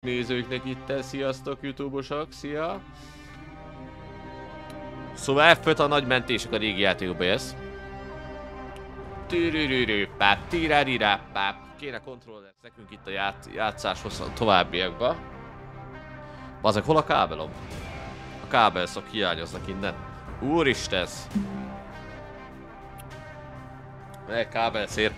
nézőknek itt, sziasztok youtube-osok, szia! Szóval f a nagy mentések a régi játékokban, ez. Tűrűrűrű, páp, tírárirá, páp. Kéne kontroller nekünk itt a ját, játszáshoz a továbbiakba. Bazeg, hol a kábelom? A kábelszok hiányoznak innen. Úristen! Meg kábelszér.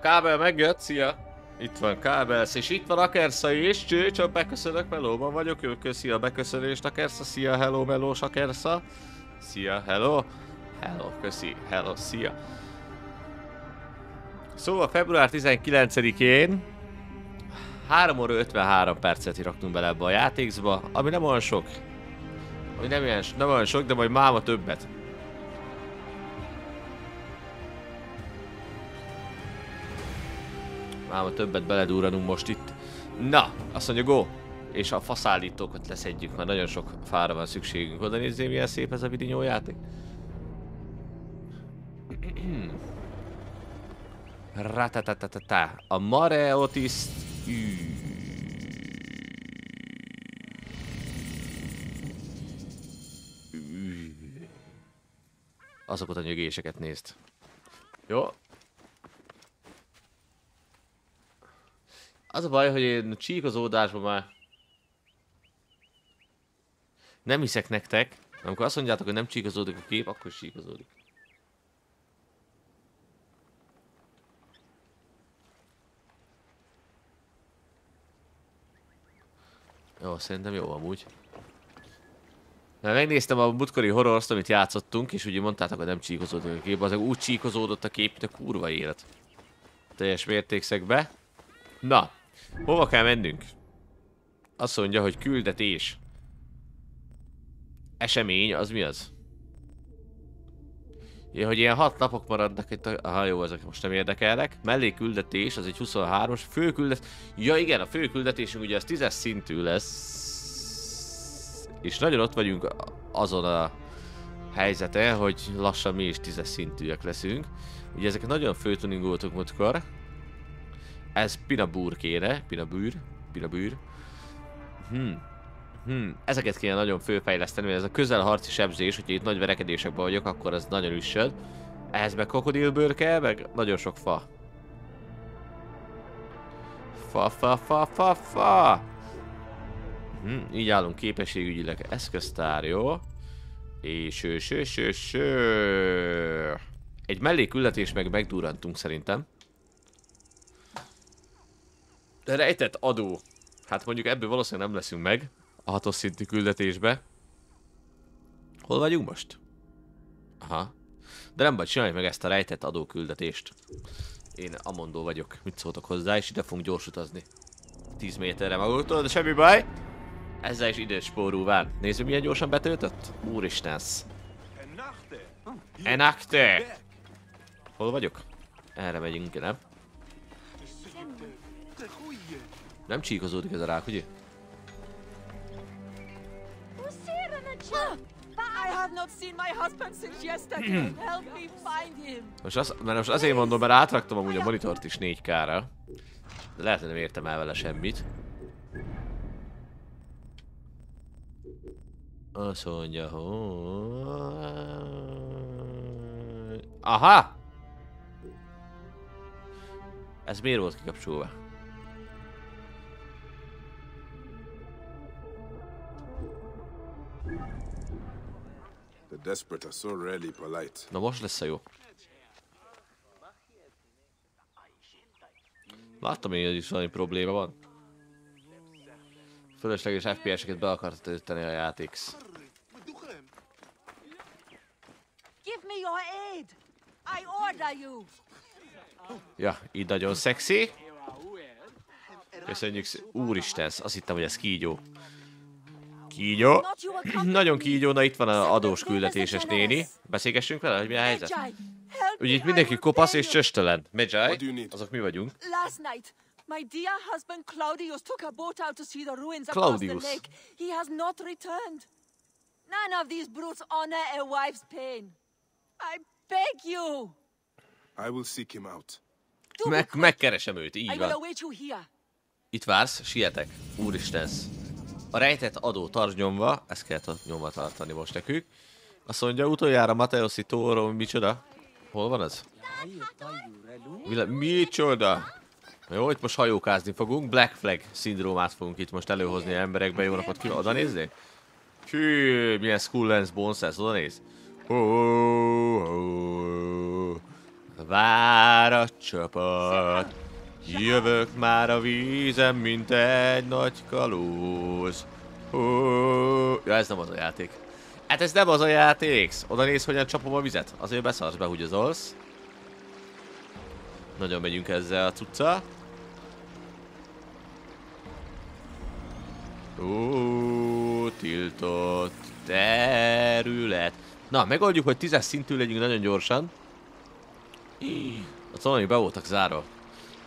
Kábel megjött, szia! Itt van kábelsz, és itt van Akersza is, cső, csak beköszönök, melóban vagyok, ő köszi a beköszönést, Akersza, szia, hello, melós Akersza. Szia, hello. Hello, köszi, hello, szia. Szóval február 19-én 3 óra 53 percet iraktunk bele ebbe a játékszba, ami nem olyan sok. Ami nem, ilyen, nem olyan sok, de majd máma többet. Máma többet beledúranunk most itt. Na, azt mondja go! És a faszállítókat leszedjük, mert nagyon sok fára van szükségünk. Oda nézzél, milyen szép ez a vidinyó játék. Ratatatatata. A Mare Otis... Azokat a nyögéseket nézd. Jó, Az a baj, hogy én csíkozódásban már nem hiszek nektek. Amikor azt mondjátok, hogy nem csíkozódik a kép, akkor csíkozódik. Jó, szerintem jó amúgy. Mert megnéztem a mutkori horror amit játszottunk, és ugye mondtátok, hogy nem csíkozódik a kép, az úgy csíkozódott a kép, mint a kurva élet. Teljes mértékszegbe. Na, Hova kell mennünk? Azt mondja, hogy küldetés. Esemény, az mi az? Ja, hogy ilyen hat napok maradnak itt, a... aha jó, ezek most nem érdekelnek. Mellé küldetés, az egy 23-os. Főküldetés, ja igen, a főküldetésünk ugye az 10 szintű lesz. És nagyon ott vagyunk azon a helyzete, hogy lassan mi is 10 szintűek leszünk. Ugye ezeket nagyon főtuningoltuk múltkor. Ez pinabúr kéne, pinabűr, pinabűr. Hmm. Hmm. Ezeket kéne nagyon főfejleszteni, mert ez a közelharci sebzés, hogyha itt nagy verekedésekben vagyok, akkor ez nagyon üssöd. Ehhez meg krokodilbőr kell, meg nagyon sok fa. Fa, fa, fa, fa, fa. Hmm, így állunk képességügyileg eszköztár, jó? És ő, ső, ső, ső. Egy mellékületés meg megdurantunk szerintem. De rejtett adó. Hát mondjuk ebből valószínűleg nem leszünk meg. A hatos szintű küldetésbe. Hol vagyunk most? Aha. De nem baj, csinálj meg ezt a rejtett adó küldetést. Én Amondó vagyok. Mit szóltok hozzá, és ide fogunk gyors utazni. 10 méterre maguktól, de semmi baj. Ezzel is idős spórú vár. Nézzük milyen gyorsan betöltött. Úristensz. Enakte! Hol vagyok? Erre megyünk, nem? Nem csíkozódik ez a rák, ugye? Most az, mert most azért mondom, mert átraktam amúgy a monitort is 4K-ra. De lehet, hogy nem értem el vele semmit. Azt mondja, hogy... Aha! Ez miért volt kikapcsolva? Desperate are so rarely polite. Na most lesz a jó. Láttam én, hogy is valami probléma van. Fölösleges FPS-eket be akart tölteni a játék. Give me your aid. I order you. Ja, így nagyon szexi. Köszönjük, úristen, azt hittem, hogy ez kígyó. Kígyó. Nagyon kígyó, na itt van a adós küldetéses néni. Beszélgessünk vele, hogy mi a helyzet? Ugye itt mindenki kopasz és csöstelen. Magi, azok mi vagyunk. My dear husband Claudius took a boat out to see the ruins Claudius. across the lake. He has not returned. None of these brutes honor a wife's pain. I beg you. I will seek him out. Meg, megkeresem őt, I így will van. await you here. Itt vársz, sietek. Úristen. A rejtett adó tartsd nyomva, ezt kell nyomva tartani most nekünk. Azt mondja, utoljára Mateoszi Toro, micsoda? Hol van ez? Micsoda? Jó, itt most hajókázni fogunk. Black Flag szindrómát fogunk itt most előhozni emberekbe. Jó napot ki oda nézni? Hű, milyen Skull Lens Bones ez, oda néz. Vár a csapat. Jövök már a vízen, mint egy nagy kalóz. Ó, ja, ez nem az a játék. Hát ez nem az a játék. Oda néz, hogyan csapom a vizet. Azért beszarsz be, hogy az olsz. Nagyon megyünk ezzel a cucca. Ó, tiltott terület. Na, megoldjuk, hogy tízes szintű legyünk nagyon gyorsan. A talani be voltak zárva.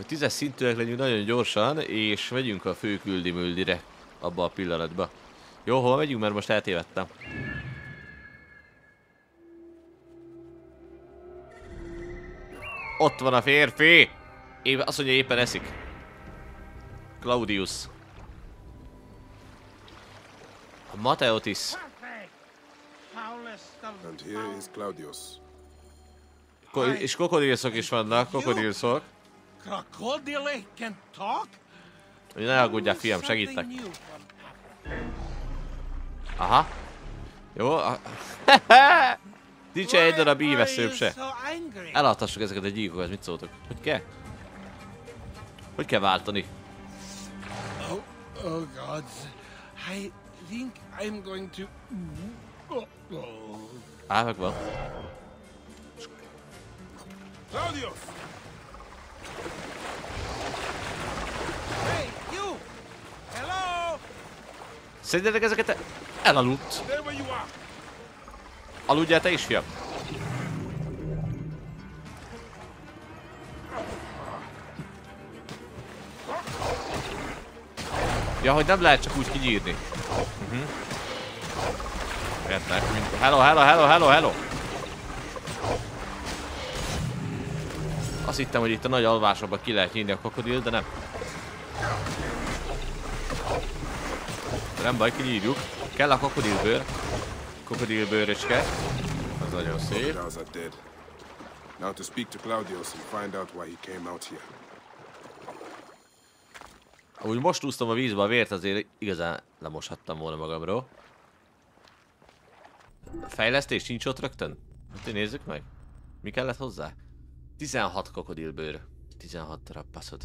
Hogy tízes szintűek legyünk nagyon gyorsan, és megyünk a fő küldi müldire. Abba a pillanatba. Jó, hol megyünk, mert most eltévedtem. Ott van a férfi! Én azt mondja, éppen eszik. Claudius. A Mateotis. And here is Claudius. Ko- és krokodilszok is vannak, krokodilszok. Crocodile can talk? Ne aggódjál, fiam, segítek. Aha. Jó. Nincs egy darab íveszőbb se. Eladhassuk ezeket a gyíkokat, mit szóltok? Hogy kell? Hogy kell váltani? Oh, oh God. I think I'm going to. Oh, oh. Á, megvan. Claudius! Hey, you! Hello! Szerintetek ezeket elaludt? Aludjál te is, fiam? Ja, hogy nem lehet csak úgy kinyírni. Uh-huh. Értek, mint... Hello, hello, hello, hello, hello! Azt hittem, hogy itt a nagy alvásokban ki lehet nyírni a krokodil, de nem. De nem baj, kinyírjuk. Kell a krokodilbőr. Krokodilbőröcske. Az nagyon szép. Now to speak to Claudius and find out why he came out here. Úgy most úsztam a vízbe a vért, azért igazán lemoshattam volna magamról. Fejlesztés nincs ott rögtön? Hát nézzük meg. Mi kellett hozzá? 16 krokodilbőr. 16 darab baszod.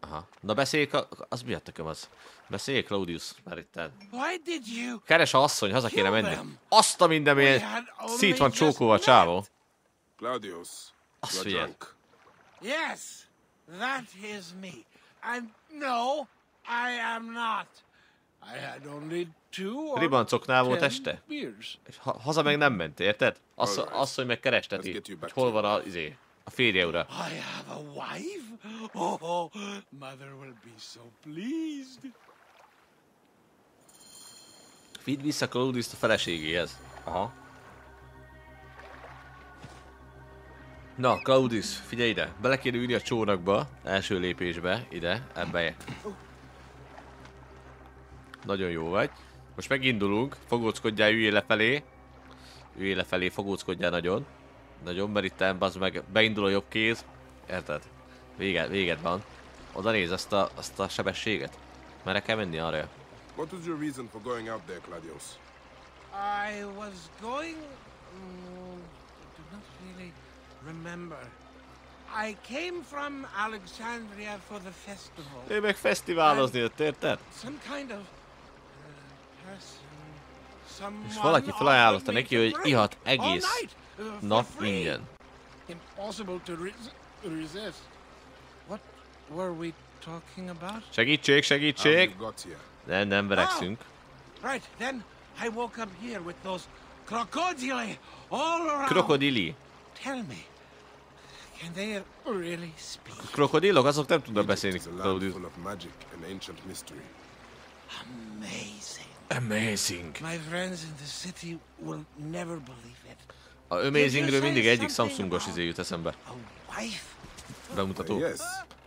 Aha. Na beszélj, az mi a tököm az? Beszélj Claudius, már itt you? Keres a asszony, haza kéne menni. Azt a minden, We milyen had only szét van a met. csávó. Claudius, Azt figyelj. Yes, that is me. And no, I am not. Ribancoknál volt este? ha, haza meg nem ment, érted? Azt, azt hogy meg keresteti, hogy hol van a, izé, a férje ura. I have a wife? Oh, mother will be so pleased. Vidd vissza Claudius a feleségéhez. Aha. Na, Claudius, figyelj ide. Bele kéne ülni a csónakba, első lépésbe, ide, ebbe. Nagyon jó vagy. Most megindulunk, fogóckodjál, üljél lefelé. Üljél lefelé, fogóckodjál nagyon. Nagyon, mert itt az meg beindul a jobb kéz. Érted? Véged, véged van. Oda néz azt a, azt a sebességet. Merre kell menni arra? What was your reason for going out there, Claudius? I was going. Mm, do not really remember. I came from Alexandria for the festival. Ő meg fesztiválozni jött, érted? Some kind of És valaki felajánlotta neki, hogy ihat all egész night, uh, nap ingyen. Impossible to res- resist. What were we talking about? Segítség, segítség! here? Nem, nem verekszünk. Right, then I woke up here with those crocodili all around. Krokodili. Tell me, can they really speak? Krokodilok, azok nem tudnak beszélni. Amazing. Amazing. My friends in the city will never believe it. A Amazingről mindig egyik Samsungos izé jut eszembe. Bemutató. Yes.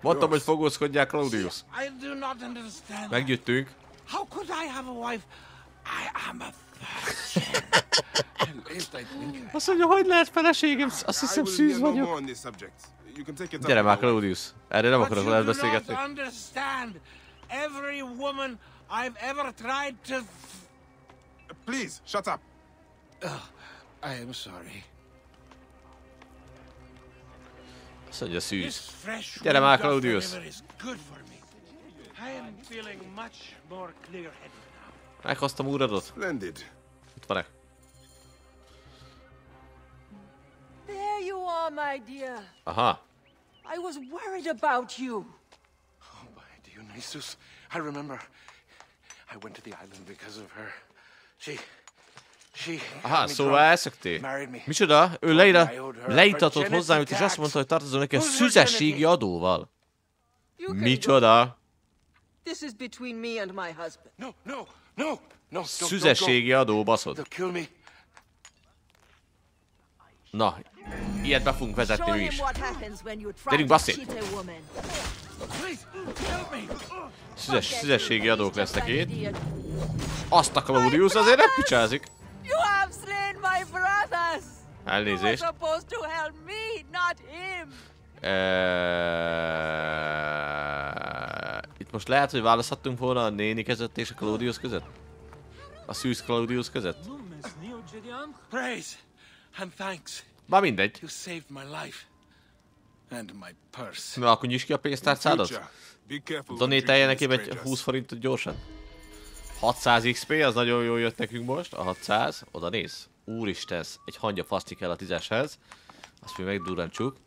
Mondtam, hogy yours. fogózkodjál, Claudius. I do not understand. that. Meggyőttünk. How could I have a wife? I am a. Azt mondja, hogy lehet feleségem? Azt I hiszem will szűz vagyok. more on this subject. You can take it up Gyere már. Claudius. Erre nem akarok you veled beszélgetni. understand. Every woman I've ever tried to. F- Please, shut up. I am sorry. Azt mondja, This szűz. fresh Gyere wind már, of the Claudius. river is good for me. I am feeling much more clear-headed now. Meghoztam úradot. Splendid. Itt van-e? There you are, my dear. Aha. I was worried about you. Oh, by Dionysus. I remember. I went to the island because of her. She. Aha, me szóval elszöktél. Micsoda? Ő leíra, leítatott hozzám, és azt mondta, hogy tartozom neki a szüzességi adóval. Micsoda? This is between me and my husband. No, no, no, no. Szüzességi adó, baszod. go. They'll kill me. Na, ilyet be fogunk vezetni mi is. Gyerünk, to Szüzes, szüzességi adók lesznek itt. Azt a Claudius azért nem picsázik. You have slain my brothers. You were Elnézést. supposed to help me, not him. Eee, Itt most lehet, hogy választhattunk volna a néni között és a Claudius között? A szűz Claudius között? Praise and thanks. Már mindegy. You saved my life. And my purse. Na, akkor nyisd ki a pénztárcádat. Donételje nekem egy strangers. 20 forintot gyorsan. 600 XP, az nagyon jól jött nekünk most. A 600, oda néz. Úristen, egy hangya faszti kell a tízeshez. Azt mi megdurrancsuk.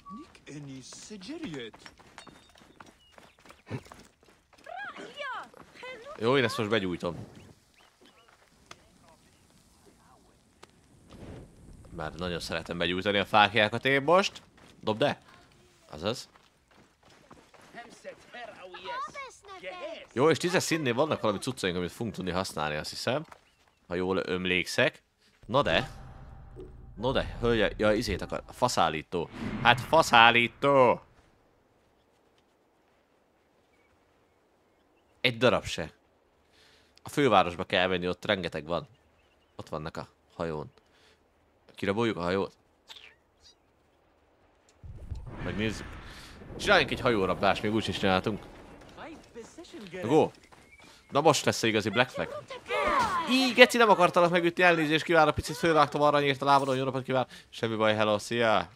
Jó, én ezt most begyújtom. Már nagyon szeretem begyújtani a fákjákat én most. Dobd el. Azaz. Jó, és tízes színnél vannak valami cuccaink, amit fogunk tudni használni, azt hiszem. Ha jól ömlékszek. Na de. No de, hölgye, ja, izét akar. Faszállító. Hát faszállító! Egy darab se. A fővárosba kell menni, ott rengeteg van. Ott vannak a hajón. Kiraboljuk a hajót? Megnézzük. Csináljunk egy hajórablást, még úgy is csináltunk. Go! Na most lesz igazi Black Flag. Így, geci, nem akartalak megütni, elnézést kívánok, picit fölvágtam aranyért a lábadon, jó napot kíván. Semmi baj, hello, szia!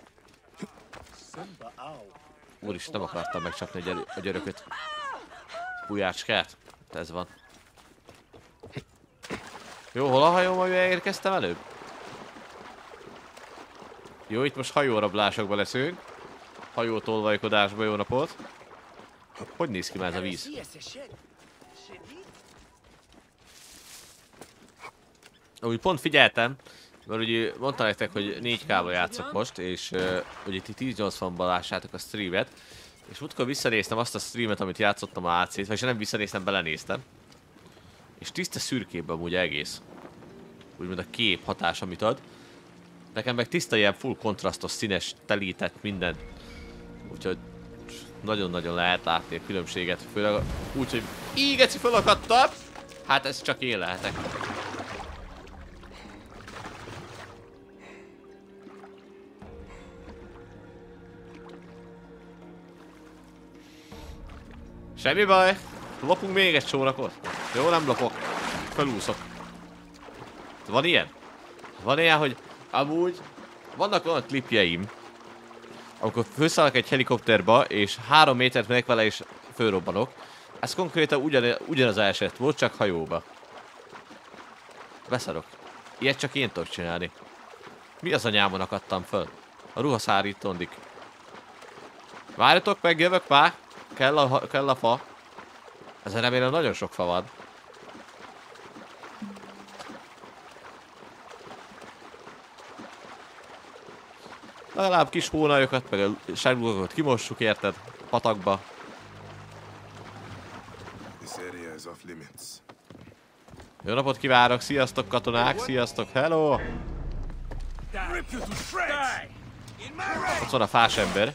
Úristen, nem akartam megcsapni a, gyere, a györököt. Pujácskát. Ez van. Jó, hol a hajó, majd érkeztem előbb? Jó, itt most hajórablásokba leszünk. Hajótolvajkodásba, jó napot. Hogy néz ki már ez a víz? Úgy pont figyeltem, mert ugye mondtam nektek, hogy 4K-val játszok most, és uh, hogy itt 1080-ban lássátok a streamet, és múltkor visszanéztem azt a streamet, amit játszottam a AC-t, vagy nem visszanéztem, belenéztem. És tiszta szürkében amúgy egész. Úgymond a kép hatás, amit ad. Nekem meg tiszta ilyen full kontrasztos, színes, telített minden. Úgyhogy nagyon-nagyon lehet látni a különbséget, főleg úgy, hogy így geci fölakadtam. Hát ez csak én lehetek. Semmi baj. Lopunk még egy csónakot. Jó, nem lopok. Felúszok. Van ilyen? Van ilyen, hogy amúgy vannak olyan klipjeim, amikor főszállok egy helikopterba, és három métert megyek vele, és fölrobbanok. Ez konkrétan ugyan, ugyanaz eset volt, csak hajóba. Beszarok. Ilyet csak én tudok csinálni. Mi az anyámon akadtam föl? A ruhaszárítóndik. Várjatok meg, jövök már. Kell a, kell a fa. Ezen remélem nagyon sok fa van. Legalább kis hónajokat, meg a sárgulókat kimossuk, érted? Patakba. Jó napot kívánok, sziasztok katonák, sziasztok, hello! Ott van a fás ember.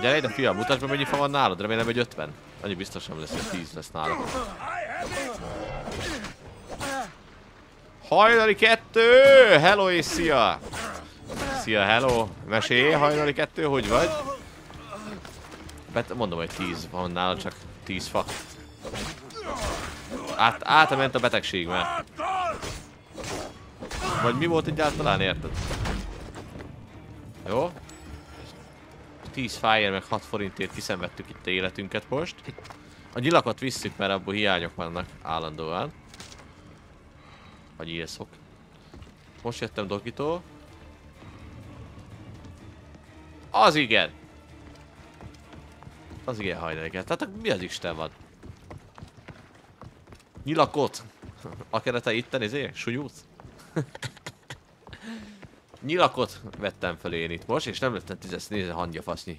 Gyere ide fiam, mutasd meg mennyi fa van nálad, remélem hogy 50. Annyi biztos nem lesz, hogy 10 lesz nálad. Hajnali kettő! Hello és szia! Szia, hello! Mesélj, hajnali kettő, hogy vagy? Bet mondom, hogy 10 van nálad, csak 10 fa. Át, átment a betegség már. Vagy mi volt egyáltalán, érted? Jó? 10 fájér meg 6 forintért kiszenvedtük itt a életünket most. A nyilakat visszük, mert abból hiányok vannak állandóan. A nyílszok. Most jöttem Dokitól. Az igen! Az igen hajnalika. Tehát mi az Isten van? Nyilakot! Akire te itten, izé? Sunyúz? Nyilakot vettem fel én itt most, és nem lettem tízes, nézze hangja fasznyi.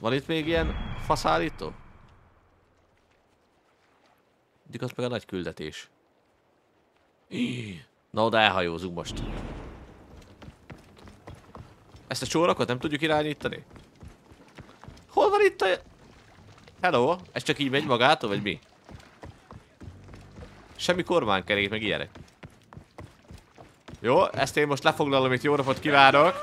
Van itt még ilyen faszállító? Eddig az meg a nagy küldetés. Na oda elhajózunk most. Ezt a csórakot nem tudjuk irányítani? Hol van itt a... Hello? Ez csak így megy magától, vagy mi? Semmi kormánykerék, meg ilyenek. Jó, ezt én most lefoglalom itt, jó napot kívánok!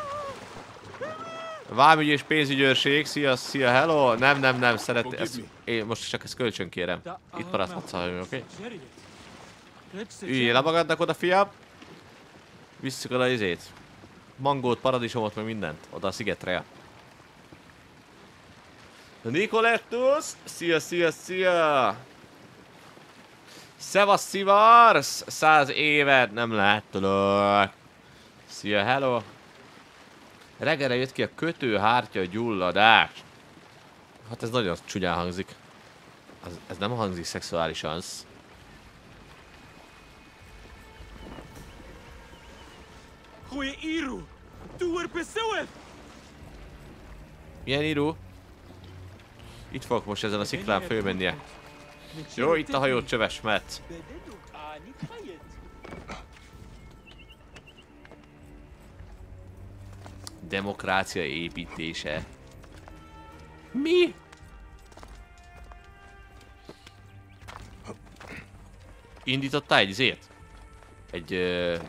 Vámügy és pénzügyőrség, szia, szia, hello! Nem, nem, nem, szeret... Ezt, én most csak ezt kölcsön kérem. Itt maradhatsz, oké? Okay? Üljél le magadnak oda, fiam! Visszük oda izét mangót, paradicsomot, meg mindent. Oda a szigetre. Nikolettus! Szia, szia, szia! Szevasz, szivarsz! Száz évet nem láttalak. Szia, hello! Reggelre jött ki a kötőhártya gyulladás. Hát ez nagyon csúnyán hangzik. Az, ez nem hangzik szexuálisan. Az. Húj, íru! Milyen író? Itt fogok most ezen a sziklán fölmennie. Jó, itt a hajó csöves, mert... Demokrácia építése. Mi? Indítottál egy zét? Egy... Uh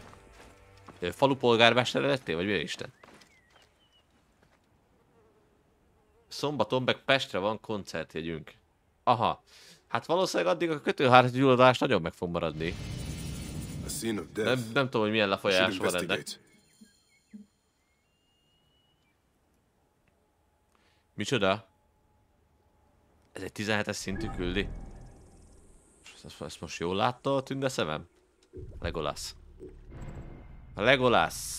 ö, falupolgármester lettél, vagy mi Isten? Szombaton meg Pestre van koncertjegyünk. Aha. Hát valószínűleg addig a kötőhárat gyulladás nagyon meg fog maradni. Nem, nem tudom, hogy milyen lefolyása van ennek. Micsoda? Ez egy 17-es szintű küldi. Ezt, ezt most jól látta a tünde szemem? Legolász. A Legolász.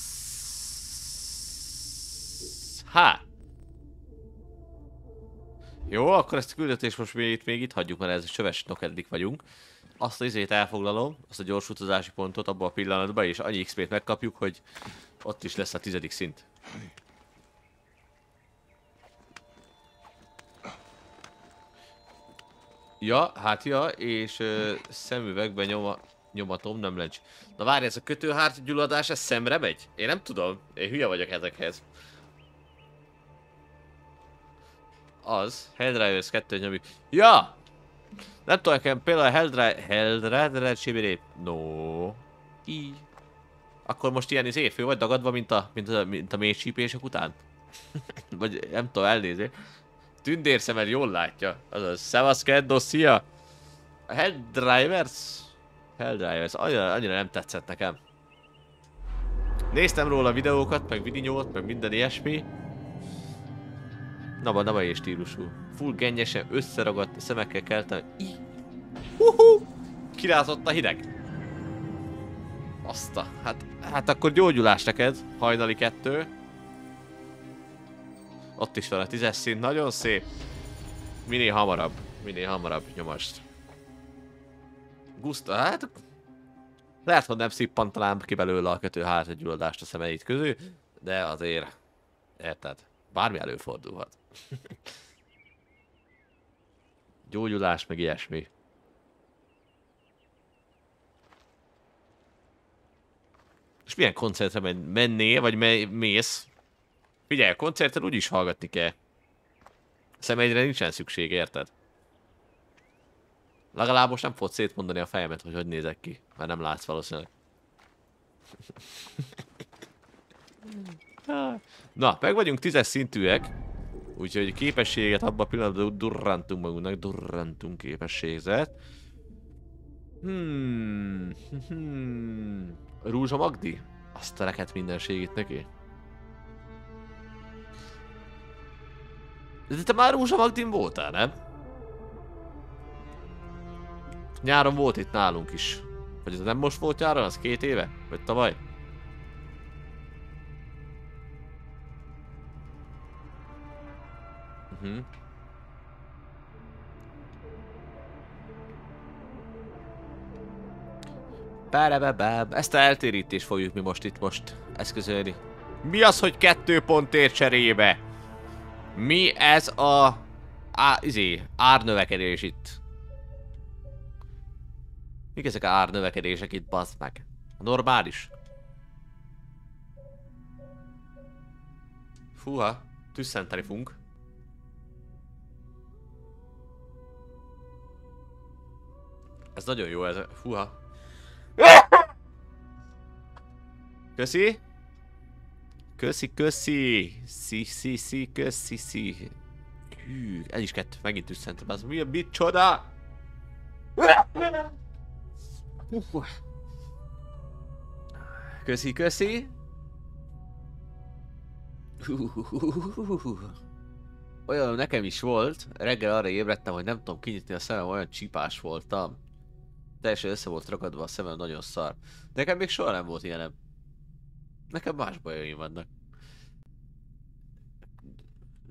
Há! Jó, akkor ezt a küldetést most még itt, még itt hagyjuk, mert ez csöves nokedlik vagyunk. Azt az izét elfoglalom, azt a gyors utazási pontot abban a pillanatban, és annyi XP-t megkapjuk, hogy ott is lesz a tizedik szint. Ja, hát ja, és ö, szemüvegben nyoma, nyomatom, nem lencs. Na várj, ez a kötőhárt gyulladás, ez szemre megy? Én nem tudom, én hülye vagyok ezekhez. Az, Helldrivers 2 nyomjuk. Ja! Nem tudom, nekem például Helldriver... Helldriver Sibiré... No. Így. Akkor most ilyen izé, fő vagy dagadva, mint a, mint a, mint a mély csípések után? vagy nem tudom, elnézni. Tündérszemed jól látja. Azaz, szevasz Keddo, szia! A Helldrivers? Helldrivers, annyira, annyira nem tetszett nekem. Néztem róla videókat, meg vidinyót, meg minden ilyesmi. Naba, naba és stílusú. Full gennyesen, összeragadt szemekkel keltem. Í. Huhu! Kirázott a hideg. Azt a, hát, hát akkor gyógyulás neked, hajnali kettő. Ott is van a tízes szint, nagyon szép. Minél hamarabb, minél hamarabb nyomast. Guszta, hát... Lehet, hogy nem szippantanám ki belőle a kötő hátegyulladást a szemeit közül, de azért, érted, bármi előfordulhat. Gyógyulás, meg ilyesmi. És milyen koncertre men- mennél, vagy me- mész? Figyelj, a koncerten úgyis hallgatni kell. Szemeidre nincsen szükség, érted? Legalább most nem fogod szétmondani a fejemet, hogy hogy nézek ki, mert nem látsz valószínűleg. Na, meg vagyunk tízes szintűek, úgyhogy képességet abban a pillanatban durrantunk magunknak, durrantunk képességzet. Hmm. hmm. Rúzsa Magdi? Azt a reket mindenségét neki. De te már Rúzsa Magdin voltál, nem? Nyáron volt itt nálunk is. Vagy ez nem most volt nyáron, az két éve? Vagy tavaly? Uh-huh. Bárababáb. Ezt a eltérítést fogjuk mi most itt most eszközölni. Mi az, hogy kettő pontért cserébe? Mi ez a... Á, izé, árnövekedés itt? Mik ezek a árnövekedések itt, bazd meg? Normális? Fúha, tüsszenteni funk. Ez nagyon jó, ez a... Fúha. Köszi. Köszi, köszi. Szi, szi, szi, köszi, szi. Hű, ez is kettő, megint tüsszentem, az mi a micsoda? Hú. Köszi, köszi. Olyan nekem is volt, reggel arra ébredtem, hogy nem tudom kinyitni a szemem, olyan csipás voltam. Teljesen össze volt rakadva a szemem, nagyon szar. Nekem még soha nem volt ilyenem. Nekem más bajaim vannak.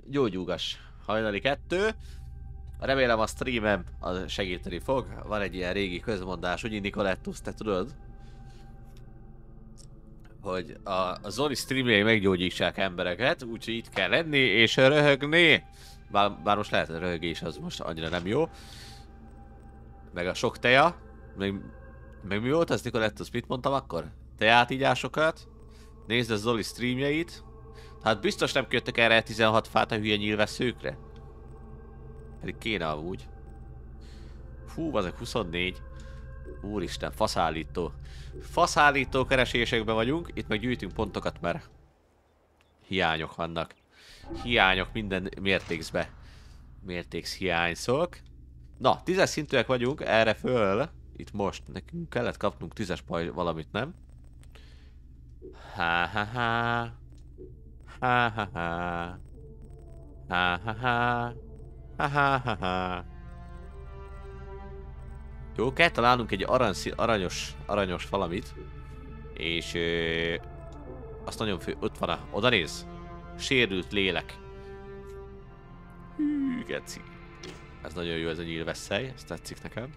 Gyógyúgas. Hajnali kettő. Remélem a streamem az segíteni fog. Van egy ilyen régi közmondás, úgy Nikolettus, te tudod? Hogy a, a Zoli streamjei meggyógyítsák embereket, úgyhogy itt kell lenni és röhögni. Bár, bár most lehet, hogy röhögés az most annyira nem jó. Meg a sok teja. Meg, meg mi volt az Nikolettus, mit mondtam akkor? Teátígyásokat. Nézd a Zoli streamjeit. Hát biztos nem köttek erre 16 fát a hülye nyilvesszőkre. Pedig kéne amúgy. Fú, azok 24. Úristen, faszállító. Faszállító keresésekben vagyunk. Itt meg gyűjtünk pontokat, mert hiányok vannak. Hiányok minden mértékbe. Mértéksz hiányszok. Na, tízes szintűek vagyunk, erre föl. Itt most nekünk kellett kapnunk tízes paj valamit, nem? Ha ha ha. Ha ha ha. Ha ha ha. Jó, kell találnunk egy arany, aranyos, aranyos valamit. És... Ö, azt nagyon fő... Ott van a... Oda néz! Sérült lélek. Hű, geci. Ez nagyon jó, ez a nyílvesszely. Ez tetszik nekem.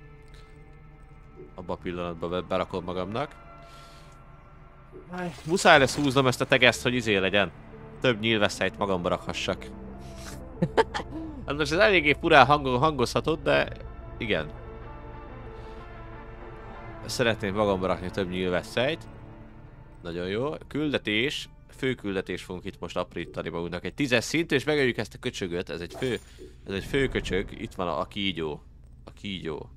Abba a pillanatban be- berakom magamnak. Muszáj lesz húznom ezt a tegeszt, hogy izé legyen. Több nyílvesszelyt magamba rakhassak. hát most ez eléggé furán hang- hangozhatott, de igen. Szeretném magamba rakni több nyílvesszelyt. Nagyon jó. Küldetés. Főküldetés fogunk itt most aprítani magunknak. Egy tízes szint, és megöljük ezt a köcsögöt. Ez egy fő, ez egy fő köcsög. Itt van a, a kígyó. A kígyó.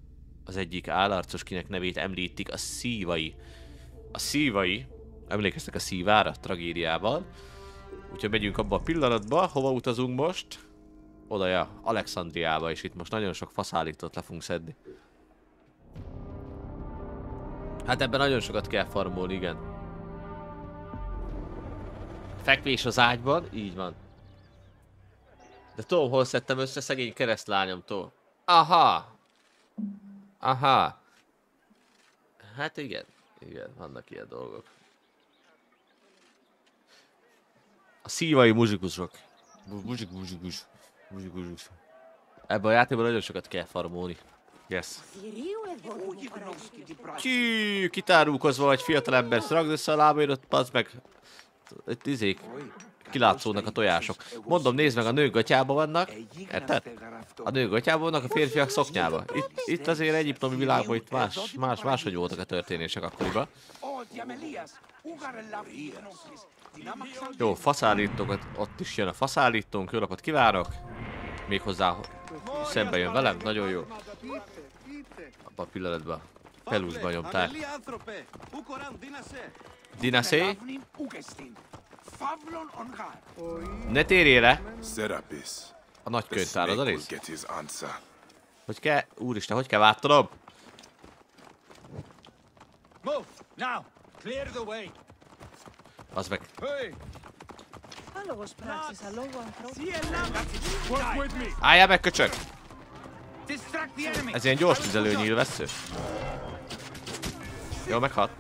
Az egyik állarcos, kinek nevét említik, a szívai. A szívai. Emlékeztek a szívára, tragédiával. Úgyhogy megyünk abba a pillanatba. Hova utazunk most? Oda, ja, Alexandriába, és itt most nagyon sok faszállítót le fogunk szedni. Hát ebben nagyon sokat kell farmolni, igen. Fekvés az ágyban, így van. De Tó, hol szedtem össze szegény keresztlányomtól? Aha! Aha! Hát igen, igen, vannak ilyen dolgok. A szívai muzsikusok. Mu- Muzsik, muzsikus. Ebben a játékban nagyon sokat kell farmolni. Yes. Kű, kitárulkozva egy fiatalember, ragd össze a lábaidot, az meg... Itt izék, kilátszódnak a tojások. Mondom, nézd meg, a nők gatyába vannak, érted? A nők gatyába vannak, a férfiak szoknyába. Itt, itt azért egyiptomi világban itt más, más, máshogy voltak a történések akkoriban. Jó, faszállítókat, ott is jön a faszállítónk, jó napot kívánok! Méghozzá szembe jön velem, nagyon jó. Abba a pillanatban pelusba nyomták. Dinaszé, ne térjél le! Serapis. A nagy könyvtár, az a rész? Hogy kell, úristen, hogy kell váltanom? Move! Now! Clear the way! Az meg. Álljál meg, köcsög! Ez ilyen gyors tüzelő nyílvessző. Jó, meghat.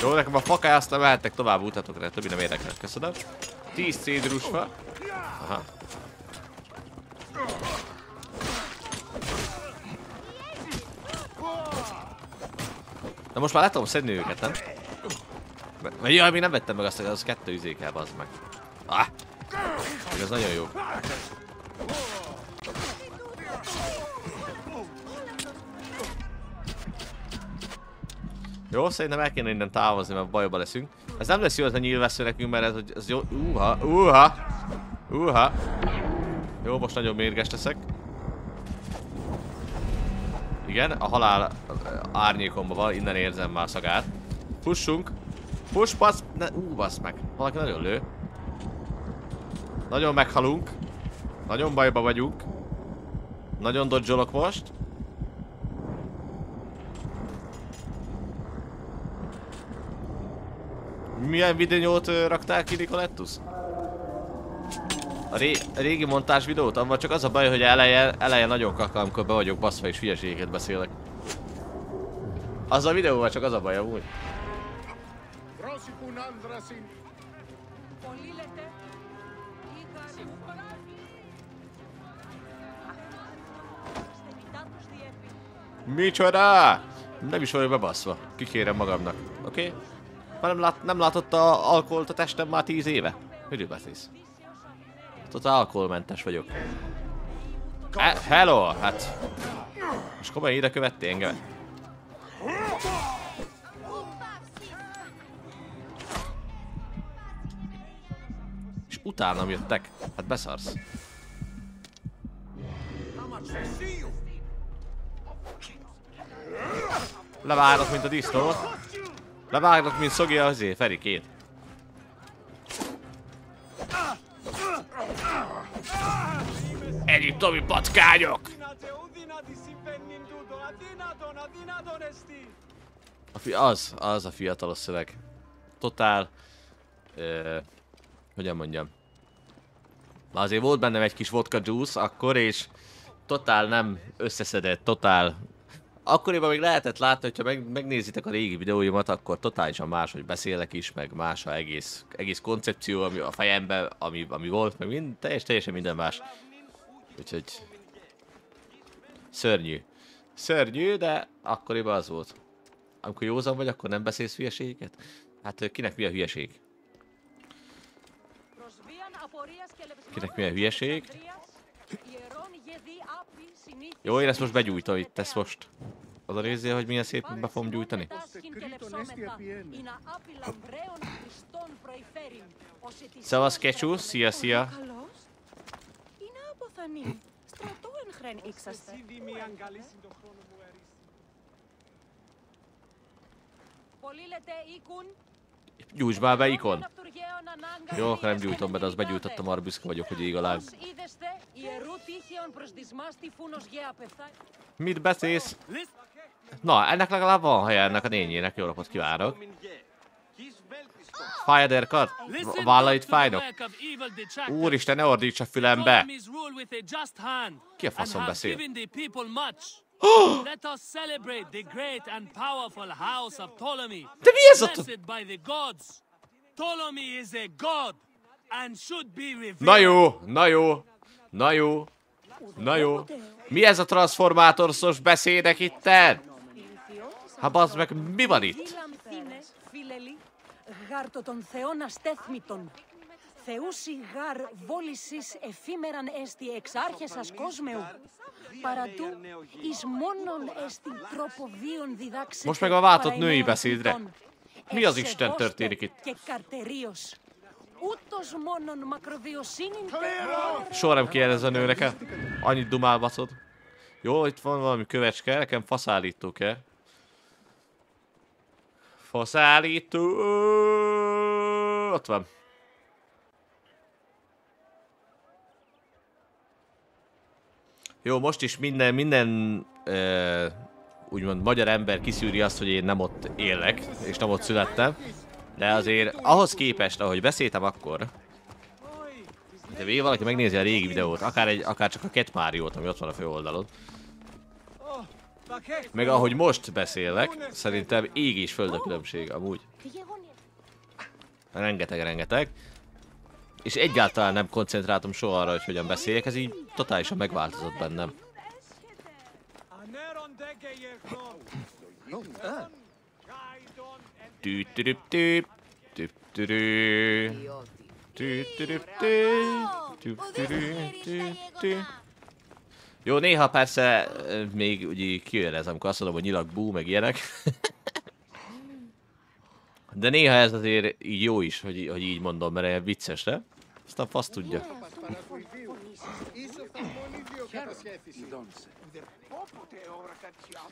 Jó, nekem a fakály, aztán mehettek tovább utatokra, többi nem érdekel. Köszönöm. 10 cédrus fa. Aha. Na most már le tudom szedni őket, nem? Mert jaj, még nem vettem meg azt, az kettő üzé kell, bazd meg. Ah! Ez nagyon jó. Jó, szerintem el kéne innen távozni, mert bajba leszünk. Ez nem lesz jó ez a nyílvesző nekünk, mert ez, hogy- ez jó... Uha, uha, uha. Jó, most nagyon mérges leszek. Igen, a halál árnyékomban van, innen érzem már szagát. Fussunk! Fuss, basz! Ne, ú, basz meg. Valaki nagyon lő. Nagyon meghalunk. Nagyon bajba vagyunk. Nagyon dodzsolok most. Milyen videót ö, raktál ki, Nicolettus? a, ré, a régi montás videót, abban csak az a baj, hogy eleje, eleje nagyon kaka, amikor be vagyok baszva és hülyeségeket beszélek. Az a videóval csak az a baj amúgy. Micsoda? Nem is vagyok bebaszva. Kikérem magamnak. Oké? Okay? Már nem, lát, nem látott a alkoholt a testem már tíz éve? Miről beszélsz? Totál alkoholmentes vagyok. E, hello! Hát... Most komolyan ide követtél engem? És utánam jöttek. Hát beszarsz. Levágnak, mint a disznó. Levágnak, mint Szogi azért, Ferikét. tudom, patkányok! A fi az, az a fiatalos szöveg. Totál... Ö, hogyan mondjam? Már azért volt bennem egy kis vodka juice akkor, és totál nem összeszedett, totál... Akkoriban még lehetett látni, hogyha meg, megnézitek a régi videóimat, akkor totálisan más, hogy beszélek is, meg más a egész, egész koncepció ami a fejemben, ami, ami volt, meg mind, teljes, teljesen minden más. Úgyhogy szörnyű. Szörnyű, de akkoriban az volt. Amikor józan vagy, akkor nem beszélsz hülyeségeket? Hát kinek mi a hülyeség? Kinek mi a hülyeség? Jó, én ezt most begyújtom itt, ezt most. Az a nézzél, hogy milyen szép be fogom gyújtani. Szevasz, Kecsú, szia, szia. Καλώς. Είναι αποθανή. Στρατό εν χρέν ήξαστε. Ήδη μη αγκαλίσει το χρόνο μου αρίς. Πολύ λέτε οίκουν. Gyújts már be, ikon. Ναυτουργαίων ανάγκα Jó, akkor nem ιδίστε gyújtom be, de azt νεκροί begyújtottam, ναύτε. arra büszke vagyok, hogy ég a láb. Ως είδεστε, ιερού τύχεων προς δυσμάς τυφούνος γέα πεθάει. Mit beszélsz? Na, ennek legalább van helye ennek a nényének, jó napot kívánok. Fáj a derkad? Vállait fájnak? Úristen, ne ordíts a fülembe! Ki a faszom beszél? Let us celebrate the great and powerful house of Ptolemy. De mi ez a... Blessed by the gods. Ptolemy is a god. and should be revered. Na jó, na jó, na jó, na jó. Mi ez a transformátorszos beszédek itten? Hát bazd meg, mi van itt? Φιλανθήνε, φίλελοι, γάρ το των θεών αστέθμητον. Θεούσι γάρ βόλησις εφήμεραν έστι εξάρχεσας κόσμεου. Παρατού εις μόνον έστι τρόπο βίων διδάξετε. Most meg a váltott női παραενέων beszédre. θητών. Mi az Isten Ευσεβώστε történik itt? Και καρτερίως. Ούτως μόνον μακροβιοσύνην Soha nem kérdez a nőnek el. Annyit dumál baszod. Jó, itt van valami kövecske, nekem faszállító kell. Faszállító. Ott van. Jó, most is minden, minden ö, úgymond magyar ember kiszűri azt, hogy én nem ott élek, és nem ott születtem. De azért ahhoz képest, ahogy beszéltem akkor, de végig valaki megnézi a régi videót, akár, egy, akár csak a Cat Mario-t, ami ott van a főoldalon. Meg ahogy most beszélek, szerintem ég is föld a különbség amúgy. Rengeteg, rengeteg. És egyáltalán nem koncentráltam soha arra, hogy hogyan beszéljek, ez így totálisan megváltozott bennem. Tütürüptüp. Jó, néha persze még ugye kijön ez, amikor azt mondom, hogy nyilag bú, meg ilyenek. De néha ez azért így jó is, hogy, hogy így mondom, mert ilyen vicces, ne? Aztán fasz tudja.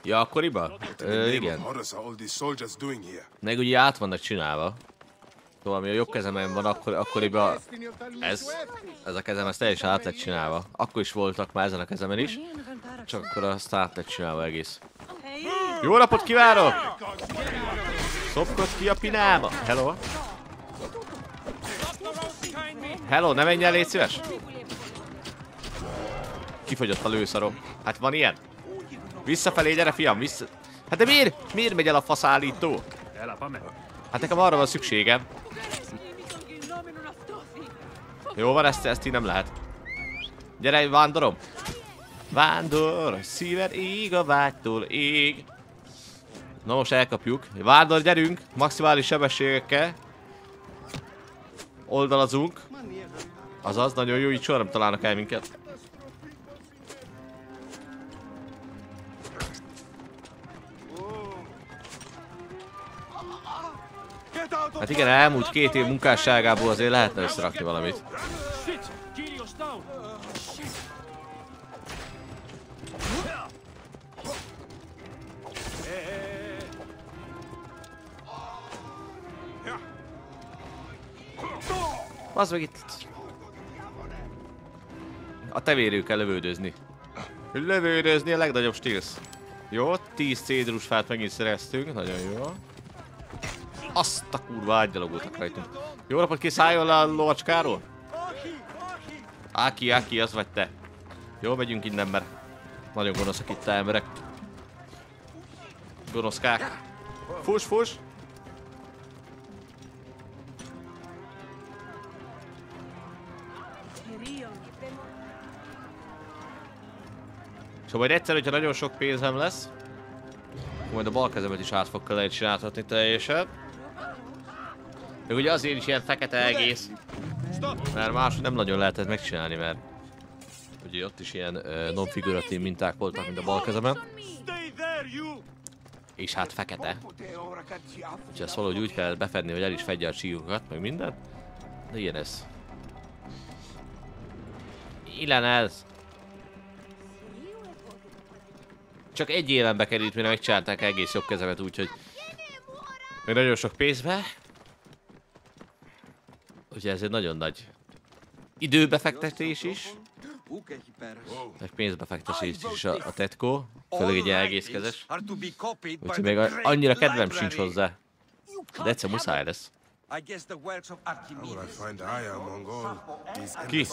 Ja, akkoriban? Ö, igen. Meg ugye át vannak csinálva. Szóval ami a jobb kezemen van, akkor, akkoriban ez, ez a kezem, ez teljesen át lett csinálva. Akkor is voltak már ezen a kezemen is, csak akkor azt át lett csinálva egész. Jó napot kívánok! Szopkod ki a pinába! Hello! Hello, ne menj el, légy szíves! Kifogyott a lőszarom. Hát van ilyen? Visszafelé, gyere fiam, vissza... Hát de miért? Miért megy el a faszállító? Hát nekem arra van szükségem. Jó van, ezt, ezt így nem lehet. Gyere, vándorom! Vándor, szíved ég a vágytól ég. Na most elkapjuk. Vándor, gyerünk! Maximális sebességekkel. Oldalazunk. Azaz, nagyon jó, így soha nem találnak el minket. Hát igen, elmúlt két év munkásságából azért lehetne összerakni valamit. Az meg itt... A tevérő kell lövődözni. Lövődözni a legnagyobb stílsz. Jó, 10 cédrus fát megint szereztünk, nagyon jó. Azt a kurva átgyalogoltak rajtunk. Jó napot kiszálljon le a lovacskáról? Áki, Áki, az vagy te. Jó, megyünk innen, mert nagyon gonoszak itt a emberek. Gonoszkák. Fus, fus! Szóval majd egyszer, hogyha nagyon sok pénzem lesz, majd a bal kezemet is át fog kellene csináltatni teljesen. Meg ugye azért is ilyen fekete egész. Mert máshogy nem nagyon lehet ezt megcsinálni, mert ugye ott is ilyen uh, non-figuratív minták voltak, mint a bal kezemen. És hát fekete. Úgyhogy ezt valahogy úgy kell befedni, hogy el is fedje a csíkokat, meg mindent. De ilyen ez. Ilyen ez. Csak egy évenbe került, mire megcsinálták egész jobb kezemet, úgyhogy... Még nagyon sok pénzbe. Úgyhogy ez egy nagyon nagy időbefektetés is. Meg pénzbefektetés is a, a Tetco. Főleg egy egész kezes. Úgyhogy még annyira kedvem sincs hozzá. De egyszer muszáj lesz. Ki?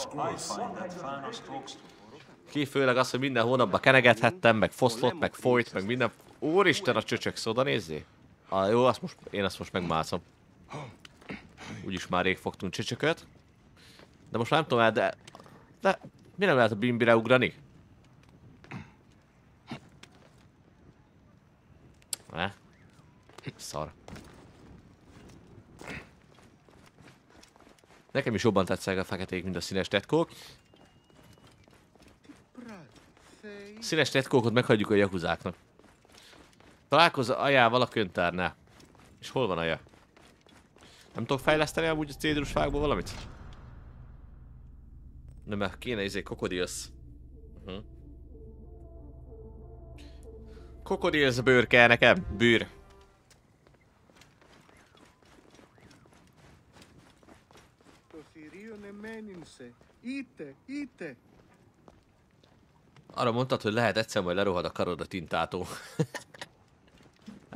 Ki főleg az, hogy minden hónapban kenegethettem, meg foszlott, meg folyt, meg minden... Úristen, a csöcsök szóda nézzé. Ah, jó, azt most, én azt most megmászom. Úgyis már rég fogtunk csöcsököt. De most már nem tudom de... De... Mi nem lehet a bimbire ugrani? Ne? Szar. Nekem is jobban tetszenek a feketék, mint a színes tetkók. Színes tetkókot meghagyjuk a jakuzáknak. Találkozz ajával a köntárnál. És hol van aja? Nem tudok fejleszteni amúgy a cédrus fákból valamit? Nem, mert kéne izé kokodilsz. Uh mhm. -huh. Kokodilsz bőr kell nekem, bűr. Arra mondtad, hogy lehet egyszer majd lerohad a karod a tintától.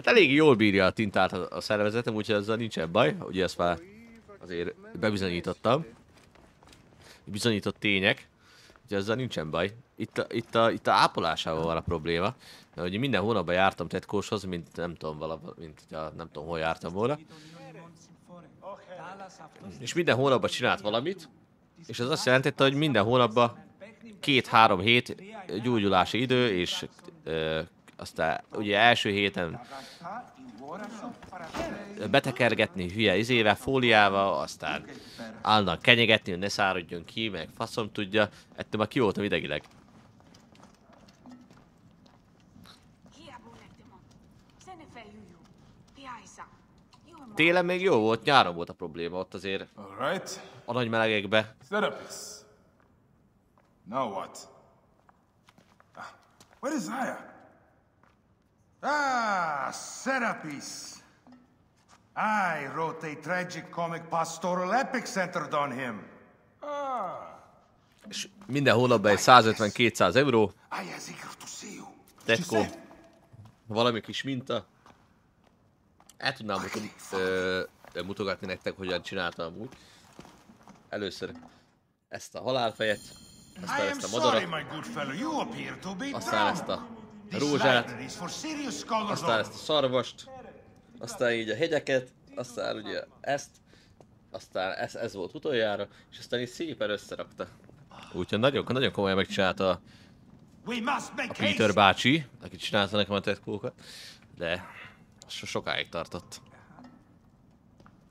hát elég jól bírja a tintát a szervezetem, úgyhogy ezzel nincsen baj. Ugye ezt már azért bebizonyítottam. Bizonyított tények. Úgyhogy ezzel nincsen baj. Itt a, itt a, itt a ápolásával van a probléma. Mert ugye minden hónapban jártam tetkóshoz, mint nem tudom, valahol, mint ja, nem tudom, hol jártam volna. És minden hónapban csinált valamit, és ez azt jelentette, hogy minden hónapban két-három hét gyógyulási idő, és ö, aztán ugye első héten betekergetni hülye izével, fóliával, aztán állnak kenyegetni, hogy ne száradjon ki, meg faszom tudja. Ettől már ki voltam idegileg. Télen még jó volt, nyáron volt a probléma ott azért All right. a nagy melegekbe. Serapis. Now what? Ah, where is Aya? Ah, Serapis. I wrote a tragic comic pastoral epic centered on him. És minden hónapban egy 150-200 euró, you. tetkó, valami kis minta. El tudnám mutat, ö, mutogatni nektek, hogyan csináltam úgy. Először ezt a halálfejet, aztán ezt a madarat, aztán ezt drunk. A rózsát, aztán ezt a szarvast, aztán így a hegyeket, aztán ugye ezt, aztán ez, ez volt utoljára, és aztán így szépen összerakta. Úgyhogy nagyon, nagyon komolyan megcsinálta a Peter bácsi, aki csinálta nekem a tetkókat, de az so sokáig tartott.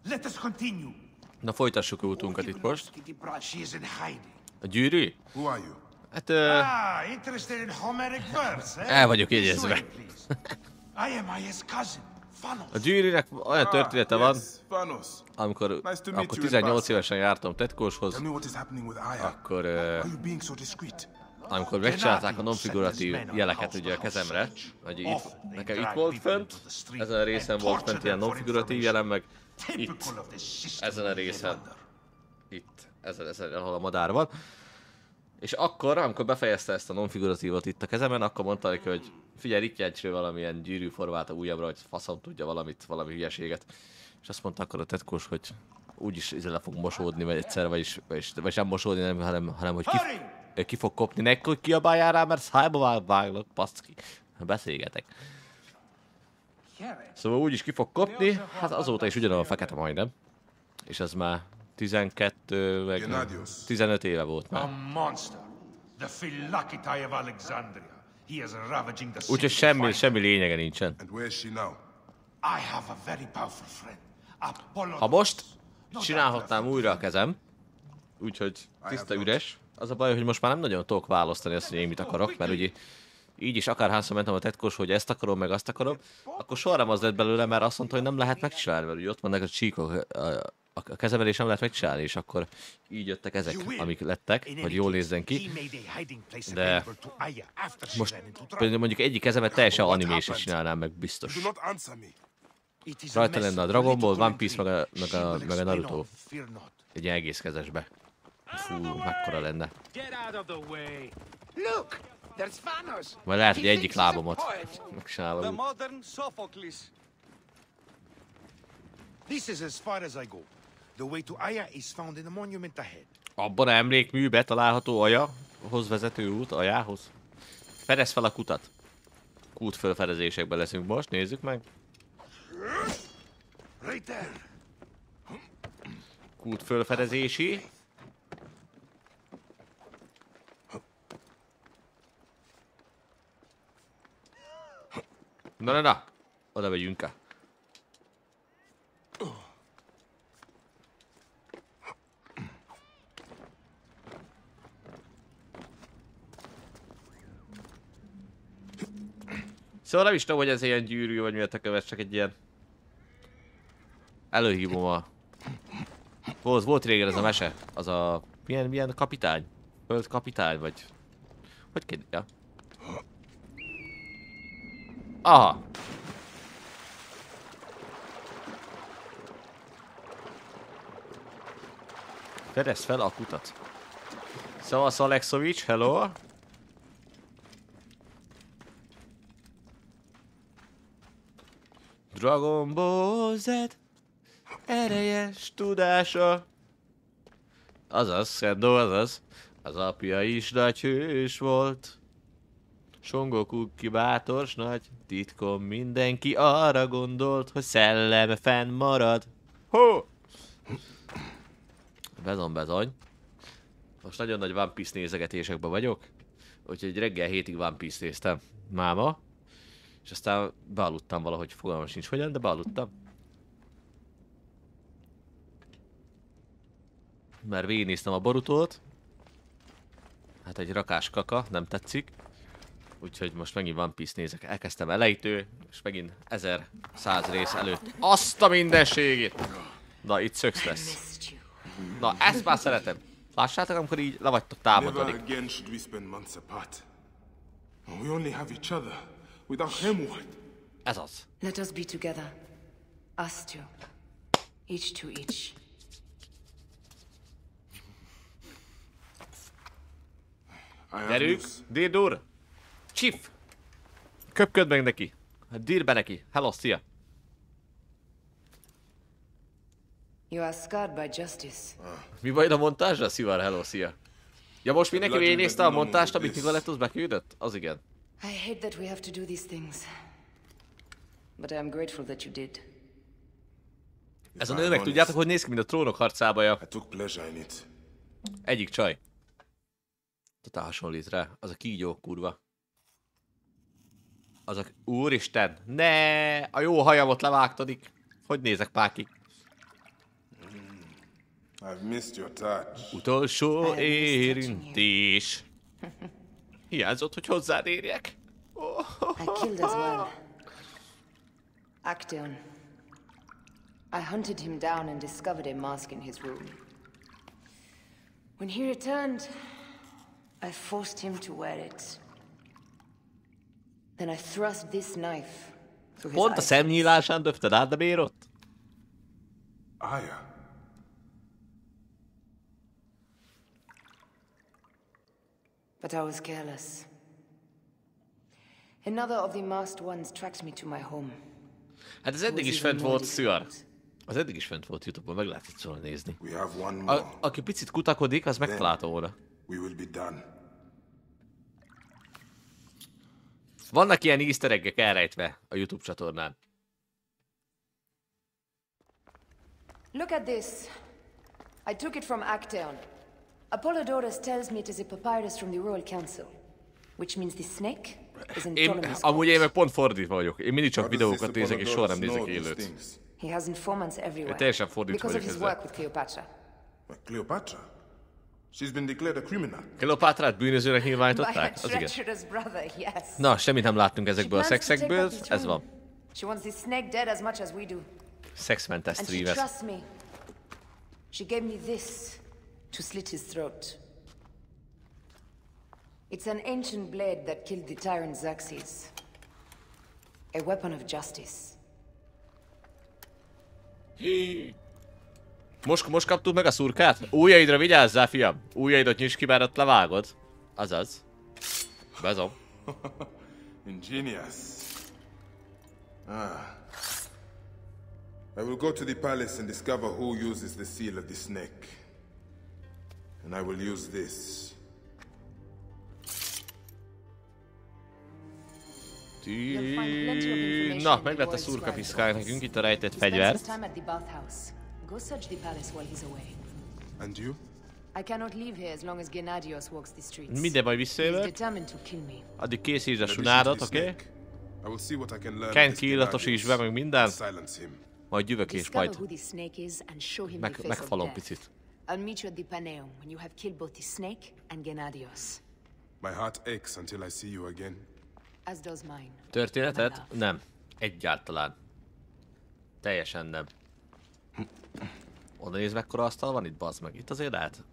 Let us continue. Na folytassuk a útunkat itt most. A gyűrű? Who are you? Hát ö, Ah, interested in Homeric verse, eh? El vagyok jegyezve. a gyűrűnek olyan története van, amikor, in 18 person. évesen jártam tetkóshoz, akkor, ö, amikor megcsinálták a non-figuratív jeleket ugye a kezemre, hogy itt, nekem itt volt fönt, ezen a részen volt fönt ilyen non-figuratív jelen, meg itt, ezen a részen, itt, ezen, ezen, ahol a madár van. És akkor, amikor befejezte ezt a non-figuratívot itt a kezemen, akkor mondta neki, hogy figyelj, jegyről valamilyen gyűrűformát a ujjamra, hogy faszom tudja valamit, valami hülyeséget. És azt mondta akkor a tetkós, hogy úgyis izé le fog mosódni, vagy egyszer, vagyis, vagyis, vagyis nem mosódni, nem, hanem, hanem hogy ki, ki fog kopni hogy kiabáljál rá, mert szájba vág, váglak, baszki. Beszélgetek. Szóval úgyis ki fog kopni, hát azóta is ugyanolyan fekete majdnem. És ez már 12, meg nem, Gennadios. 15 éve volt A már. monster. The Philokitai of Alexandria. He is ravaging the Úgyhogy semmi, semmi lényege nincsen. And where is she now? I have a very powerful friend. Apollo. Ha most csinálhatnám újra a kezem, úgyhogy tiszta üres, az a baj, hogy most már nem nagyon tudok választani azt, hogy én mit akarok, mert ugye így is akárhányszor mentem a tetkós, hogy ezt akarom, meg azt akarom, akkor soha nem az lett belőle, mert azt mondta, hogy nem lehet megcsinálni, mert ugye ott vannak a csíkok a, a, a kezemben, és nem lehet megcsinálni, és akkor így jöttek ezek, amik lettek, hogy jól nézzen ki. De most mondjuk egyik kezemet teljesen animés csinálnám meg biztos. Rajta lenne a Dragon Ball, One Piece, meg a, meg a, meg a Naruto. Egy egész kezesbe. Fú, mekkora lenne. Majd lehet, He hogy egyik lábamat poet. megcsinálom. This is as far as I go. The way to Aya is found in the monument ahead. Abban a emlékműbe található Aya, hoz vezető út, Ajához. Fedez fel a kutat. Kút felfedezésekben leszünk most, nézzük meg. Right there. Kút fölfedezési. Na, na, na! Oda megyünk -e. Szóval nem is tudom, hogy ez ilyen gyűrű, vagy miért a követ, csak egy ilyen... Előhívom a... Volt, volt régen ez a mese, az a... Milyen, milyen kapitány? Föld kapitány, vagy... Hogy kell... Ja. Aha. Fedezd fel a kutat. Szavasz Alexovics, hello! Dragon Ball Z erejes tudása. Azaz, Szendó, azaz. Az apja is nagy hős volt. Songoku ki bátors nagy, titkon mindenki arra gondolt, hogy szelleme fenn marad. Ho! Bezon bezony. Most nagyon nagy One Piece nézegetésekben vagyok. Úgyhogy reggel hétig One Piece néztem. Máma. És aztán bealudtam valahogy, fogalmam sincs hogyan, de bealudtam. Mert végignéztem a Borutót. Hát egy rakás kaka, nem tetszik. Úgyhogy most megint One Piece nézek. Elkezdtem elejtő, és megint 1100 rész előtt. Azt a mindenségét! Na, itt szöksz lesz. Na, ezt már szeretem. Lássátok, amikor így le vagytok támadva. We only have each other. Without him, what? Ez az. Let us be together. Us two. Each to each. Gyerünk. Dirdur! Chief! Köpköd meg neki! Dír be neki! Hello, szia! You are scarred by justice. Mi baj a montázsra? Szivar, hello, szia! Ja most mindenki végignézte a montást, amit Nicoletus beküldött? Az igen. I hate that we have to do these things. But I am grateful that you did. Ez a nő meg tudjátok, hogy néz ki, mint a trónok harcábaja. It. Egyik csaj. Totál hasonlít rá. Az a kígyó kurva. Az a... Úristen! Ne! A jó hajamot levágtadik. Hogy nézek páki? I've missed your touch. Utolsó érintés. Hiányzott, hogy hozzád érjek. I killed as well. Acteon. I hunted him down and discovered a mask in his room. When he returned, I forced him to wear it. Then I thrust this knife through his Pont a szemnyílásán döfted át a bérot? Aya. But I was careless. Another of the masked ones tracked me to my home. Hát ez eddig is fent volt szűr. Az eddig is fent volt Youtube-on, meg lehetett nézni. We have one more. A, aki picit kutakodik, az megtalálta done. Vannak ilyen easter elrejtve a YouTube csatornán. Look at this. I took it from Acteon. Apollodorus tells me it is a papyrus from the Royal Council, which means the snake is in Én, amúgy én meg pont fordítva vagyok. Én mindig csak videókat nézek, és soha nem nézek élőt. He has informants everywhere. teljesen fordítva because of vagyok his ezzel. work with Cleopatra. Cleopatra. She's been declared a criminal. Kleopátrát bűnözőnek nyilvánították? Az igen. treacherous brother, yes. Na, semmit nem láttunk ezekből a szexekből, ez van. She wants the snake dead as much as we do. Szexmentes And she streamer. trusts me. She gave me this to slit his throat. It's an ancient blade that killed the tyrant Xerxes. A weapon of justice. Most, most kaptuk meg a szurkát? Újjaidra vigyázzál, fiam! Újjaidat nyisd ki, mert ott levágod. Azaz. Bezom. Ingenious. Ah. I will go to the palace and discover who uses the seal of the snake. And I will use this. Na, meg lett a szurka piszkál nekünk itt a rejtett fegyvert. And you? I cannot leave here as long as Gennadios walks the streets. Minden majd He's visszajövök. determined to kill me. Addig készítsd a sunádat, oké? Okay? snake, I will see what I can learn. Ken kiillatosíts be, meg minden. and Silence him. Majd jövök és Discover majd who this snake is and show him meg, megfalom picit. I'll meet you at the Paneum when you have killed both the snake and Gennadios. My heart aches until I see you again. As does mine. Történetet? Nem. Egyáltalán. Teljesen nem. Oda nézd, mekkora asztal van itt, bazd meg. Itt azért lehet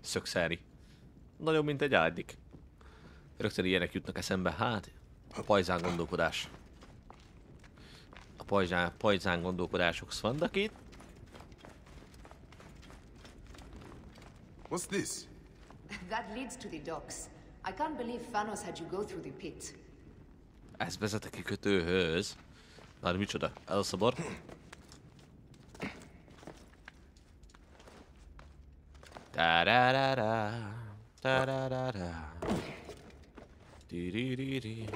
szökszelni. Nagyobb, mint egy ágydik. Rögtön ilyenek jutnak eszembe. Hát, a pajzán gondolkodás. A pajzán, pajzán gondolkodások vannak itt. What's this? That leads to the docks. I can't believe Thanos had you go through the pit. Ez vezet a kikötőhöz. De micsoda? Elszabor. Tararara, tararara. Tiririri.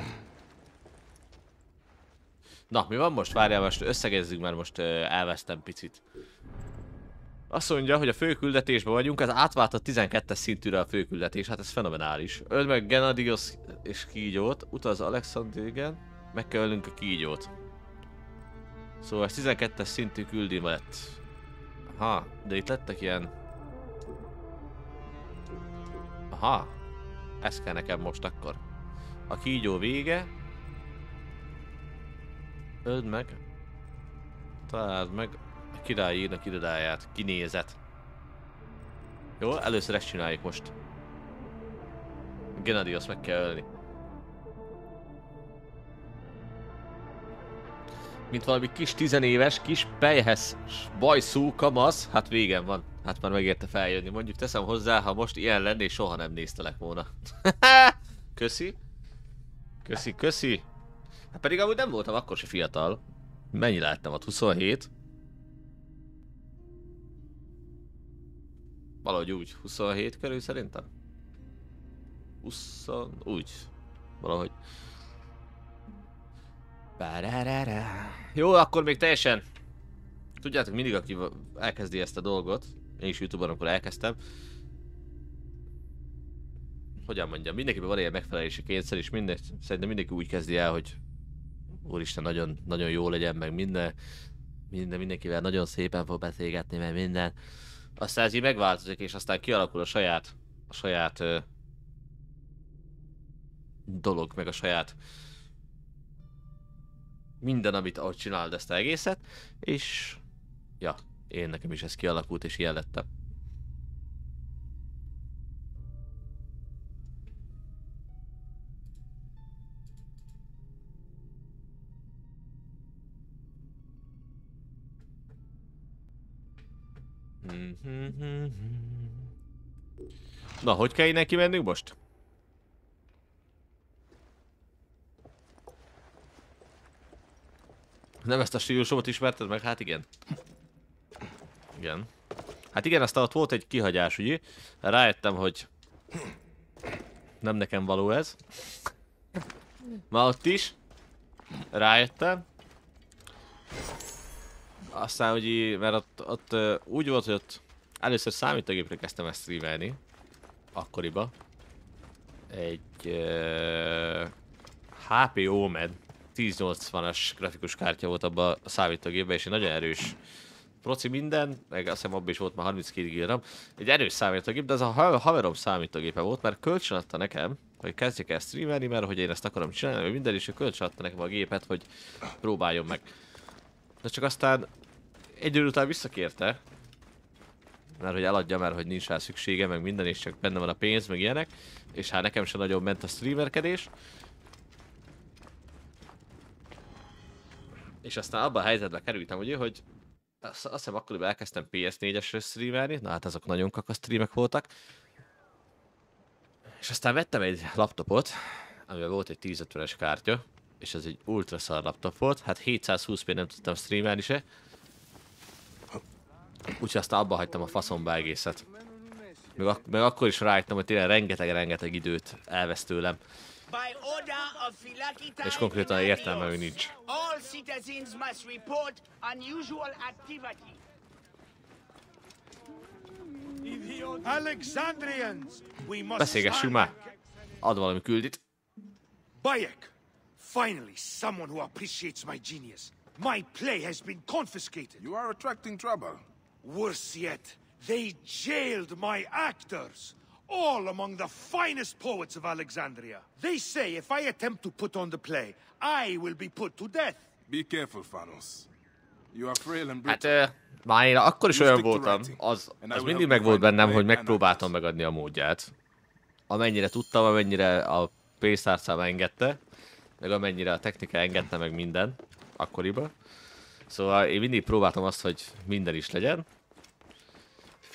Na, mi van most? Várjál, most összegezzük, mert most elvesztem picit. Azt mondja, hogy a főküldetésben vagyunk, ez átvált a 12-es szintűre a főküldetés, hát ez fenomenális. Öld meg Gennadios és Kígyót, utaz Alexandrigen, meg kell ölnünk a Kígyót. Szóval ez 12-es szintű küldi lett. Aha, de itt lettek ilyen... Aha, ez kell nekem most akkor. A kígyó vége. Öld meg. Találd meg a király írnak irodáját. Kinézet. Jó, először ezt csináljuk most. Gennadios meg kell ölni. Mint valami kis tizenéves, kis pejhez bajszú kamasz, hát végem van. Hát már megérte feljönni. Mondjuk teszem hozzá, ha most ilyen lenné, soha nem néztelek volna. köszi. Köszi, köszi. Hát pedig amúgy nem voltam akkor se fiatal. Mennyi láttam ott? 27? Valahogy úgy. 27 körül szerintem? 20... Úgy. Valahogy. Bárárárá. Jó, akkor még teljesen... Tudjátok, mindig aki elkezdi ezt a dolgot, én is Youtube-on akkor elkezdtem, hogyan mondjam, mindenkiben van ilyen megfelelési kényszer, és minden, szerintem mindenki úgy kezdi el, hogy úristen, nagyon, nagyon jó legyen, meg minden, minden, mindenkivel nagyon szépen fog beszélgetni, meg minden. Aztán ez így megváltozik, és aztán kialakul a saját, a saját ö, dolog, meg a saját minden, amit ahogy csinálod ezt a egészet, és ja, én nekem is ez kialakult, és ilyen lettem. Na, hogy kell innen kimennünk most? Nem ezt a stílusomat ismerted meg? Hát igen. Igen. Hát igen, aztán ott volt egy kihagyás, ugye? Rájöttem, hogy nem nekem való ez. Ma ott is. Rájöttem. Aztán, hogy mert ott, ott úgy volt, hogy ott először számítógépre kezdtem ezt streamelni. Akkoriba. Egy uh, HP OMED 1080-as grafikus kártya volt abban a számítógépben, és egy nagyon erős proci minden, meg azt hiszem abban is volt már 32 GB. Egy erős számítógép, de az a ha- haverom számítógépe volt, mert kölcsön adta nekem, hogy kezdjek el streamelni, mert hogy én ezt akarom csinálni, meg minden, és ő kölcsön adta nekem a gépet, hogy próbáljon meg. De csak aztán egy idő után visszakérte, mert hogy eladja, mert hogy nincs rá szüksége, meg minden, és csak benne van a pénz, meg ilyenek, és hát nekem sem nagyon ment a streamerkedés. És aztán abban a helyzetbe kerültem, ugye, hogy azt, azt hiszem akkoriban elkezdtem PS4-esre streamelni, na hát azok nagyon kaka streamek voltak. És aztán vettem egy laptopot, amivel volt egy 1050-es kártya, és ez egy ultra szar laptop volt, hát 720p nem tudtam streamelni se. Úgyhogy aztán abba hagytam a faszomba egészet. Meg, ak- meg akkor is rájöttem, hogy tényleg rengeteg-rengeteg időt elvesz tőlem. És konkrétan értelme hogy nincs. all citizens must report unusual activity. Alexandrians, we must Beszélgessünk már! Ad valami küldit. Bayek, Finally, someone who appreciates my genius. My play has been confiscated. You are attracting trouble. Worse yet, they jailed my actors. All among the finest poets of Alexandria. They say if I attempt to put on the play, I will be put to death. Be careful, Phanos. You are frail and Hát brittle. ö, már én akkor is olyan voltam, az, az mindig meg volt bennem, hogy megpróbáltam megadni a módját. Amennyire tudtam, amennyire a pénztárcám engedte, meg amennyire a technika engedte meg minden, akkoriban. Szóval én mindig próbáltam azt, hogy minden is legyen.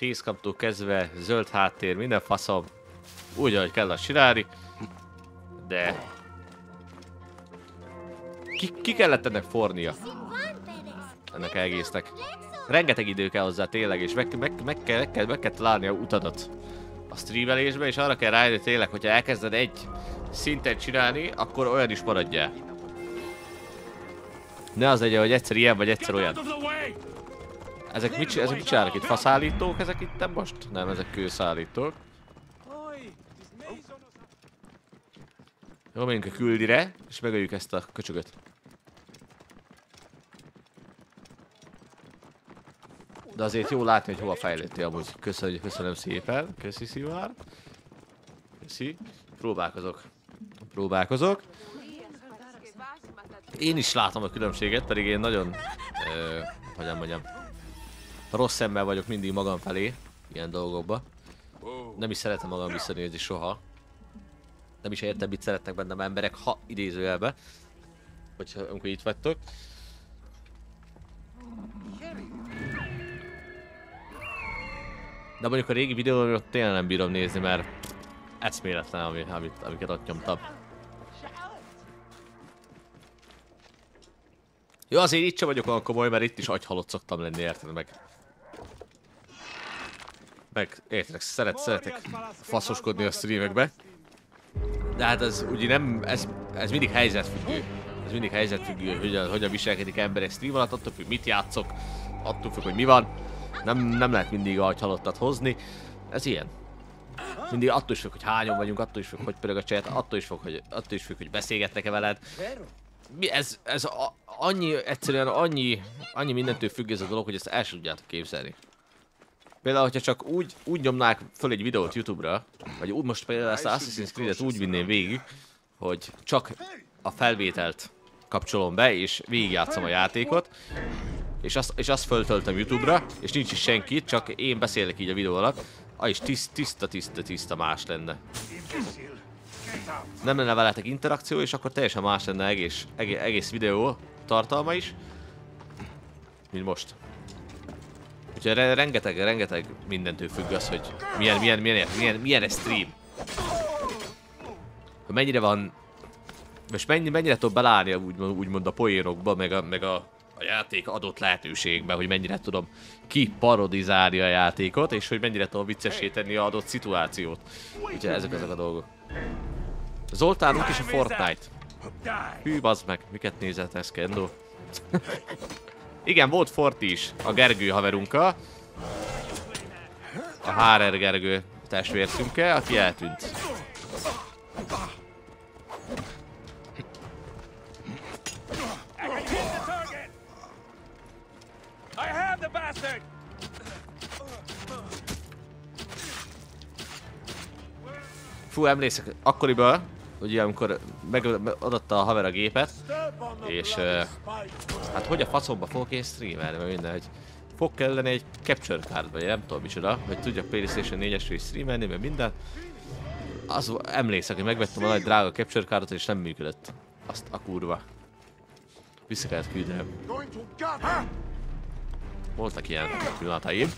Fészkaptól kezdve, zöld háttér, minden faszom, úgy, ahogy kell azt csinálni. De... Ki, ki kellett ennek fornia? ennek egésznek. Rengeteg idő kell hozzá tényleg, és meg, meg, meg, kell, meg, kell, meg kell találni a utadat a streamelésbe, és arra kell rájönni tényleg, hogyha elkezded egy szinten csinálni, akkor olyan is maradjál. Ne az legyen, hogy egyszer ilyen, vagy egyszer olyan. Ezek mit, ezek mit csinálnak itt? Faszállítók ezek itt most? Nem, ezek kőszállítók. Jó, menjünk a küldire, és megöljük ezt a köcsögöt. De azért jó látni, hogy hova fejlődtél amúgy. Köszönöm, köszönöm szépen. Köszi szívár. Köszi. Próbálkozok. Próbálkozok. Én is látom a különbséget, pedig én nagyon... Ö, hogyan mondjam... Rossz szemmel vagyok mindig magam felé. Ilyen dolgokba. Nem is szeretem magam visszanézni soha. Nem is értem, mit szeretnek bennem emberek, ha idézőjelbe. Hogyha amikor itt vagytok. De mondjuk a régi videót tényleg nem bírom nézni, mert eszméletlen, ami, amit, amiket ott nyomtam. Jó, azért itt sem vagyok olyan komoly, mert itt is agyhalott szoktam lenni, érted meg? Meg, érted, szeret, szeretek faszoskodni a streamekbe. De hát ez ugye nem, ez, ez mindig helyzetfüggő. Ez mindig helyzetfüggő, hogy hogyan, hogyan viselkedik ember egy stream alatt, attól függ, mit játszok, attól függ, hogy mi van. Nem, nem lehet mindig a halottat hozni. Ez ilyen. Mindig attól is függ, hogy hányan vagyunk, attól is függ, hogy pörög a chat, attól is függ, hogy, attól is függ, hogy beszélgetnek-e veled. Mi, ez, ez a, annyi, egyszerűen annyi, annyi mindentől függ ez a dolog, hogy ezt el sem tudjátok képzelni. Például, hogyha csak úgy, úgy nyomnák föl egy videót Youtube-ra, vagy úgy most például ezt a Assassin's Creed-et úgy vinném végig, hogy csak a felvételt kapcsolom be, és végigjátszom a játékot, és azt, és azt föltöltöm Youtube-ra, és nincs is senki, csak én beszélek így a videó alatt, ah, és tiszta, tiszta, tiszta, tiszta más lenne. Nem lenne veletek interakció, és akkor teljesen más lenne egész, egész, egész videó tartalma is, mint most. Úgyhogy re- rengeteg, rengeteg mindentől függ az, hogy milyen, milyen, milyen, milyen, milyen egy stream. Hogy mennyire van... Most mennyi, mennyire tudok belállni úgymond, úgymond a poénokba, meg a, meg a, a játék adott lehetőségbe, hogy mennyire tudom kiparodizálni a játékot, és hogy mennyire tudom viccesíteni a adott szituációt. Úgyhogy ezek azok a dolgok. Zoltánunk is a Fortnite. Hű, bazd meg, miket nézett ez, Kendo? Igen, volt Forti is, a Gergő haverunkkal. A HR Gergő testvérszünkkel, aki eltűnt. Fú, emlékszek, akkoriban, ugye amikor megadatta a haver a gépet, és uh, hát hogy a faszomba fogok én streamelni, mert minden, hogy fog kellene egy capture card, vagy nem tudom micsoda, hogy tudjak Playstation 4-esről is streamelni, mert minden. Az emlékszek, hogy megvettem a nagy drága capture cardot, és nem működött. Azt a kurva. Vissza kellett küldenem. Voltak ilyen pillanataim.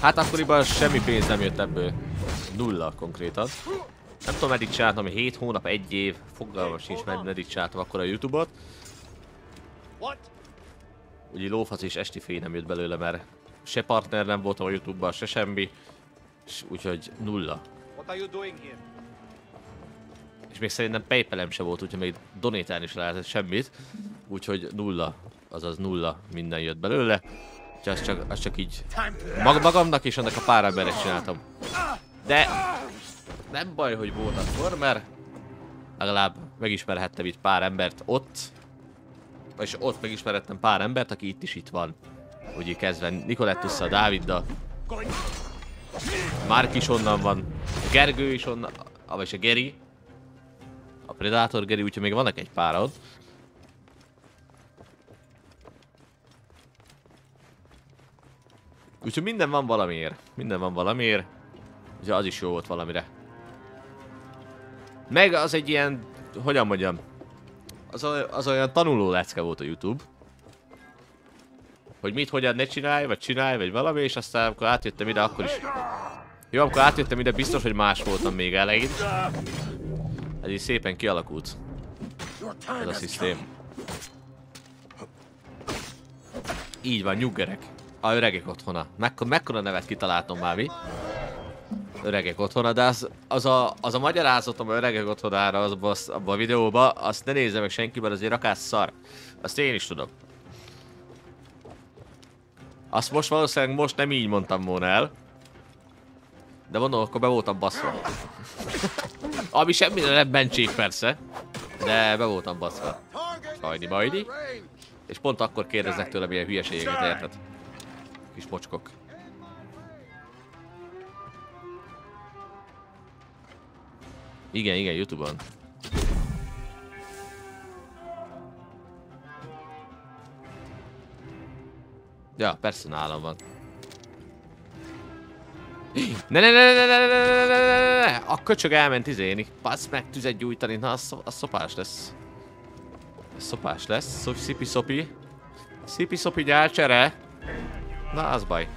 Hát akkoriban semmi pénz nem jött ebből. Nulla konkrétan. Nem tudom meddig csináltam, 7 hónap, 1 év, fogalmam sincs med- meddig csináltam akkor a Youtube-ot. Ugye lófasz és esti fény nem jött belőle, mert se partner nem voltam a Youtube-ban, se semmi. És úgyhogy nulla. És még szerintem Paypalem se volt, úgyhogy még donatálni is lehetett semmit. Úgyhogy nulla, azaz nulla minden jött belőle. Úgyhogy azt csak, azt csak így mag magamnak és annak a pár emberek csináltam. De nem baj, hogy volt akkor, mert legalább megismerhettem itt pár embert ott, és ott megismerhettem pár embert, aki itt is itt van. Úgy kezdve Nikolettusszal, Dáviddal. Márk is onnan van, Gergő is onnan, vagy a Geri. A Predator Geri, úgyhogy még vannak egy pár ott. Úgyhogy minden van valamiért. Minden van valamiért. Úgyhogy az is jó volt valamire. Meg az egy ilyen, hogyan mondjam, az, az olyan tanuló lecke volt a Youtube. Hogy mit, hogyan ne csinálj, vagy csinálj, vagy valami, és aztán amikor átjöttem ide, akkor is... Jó, amikor átjöttem ide, biztos, hogy más voltam még elején. Ez így szépen kialakult. Ez a szisztém. Így van, nyuggerek. A öregek otthona. Mekkor, mekkora nevet kitaláltam már mi? Öregek otthona, de az, az, a, az a magyarázatom a öregek otthonára az, az, abban a videóban, azt ne nézze meg senki, mert azért rakás szar. Azt én is tudom. Azt most valószínűleg most nem így mondtam volna el. De mondom, akkor be voltam baszva. Ami semmi nem bencség persze. De be voltam baszva. Sajni majdi. És pont akkor kérdeznek tőlem ilyen hülyeségeket, érted? Kis mocskok. Igen, igen, Youtube-on. Ja, persze nálam van. Ne ne ne ne ne ne ne ne ne ne A köcsög elment izéni. Passz meg tüzet gyújtani, na az, az szopás lesz. Ez szopás lesz. Szop, szipi szopi. Szipi szopi gyárcsere. Na az baj.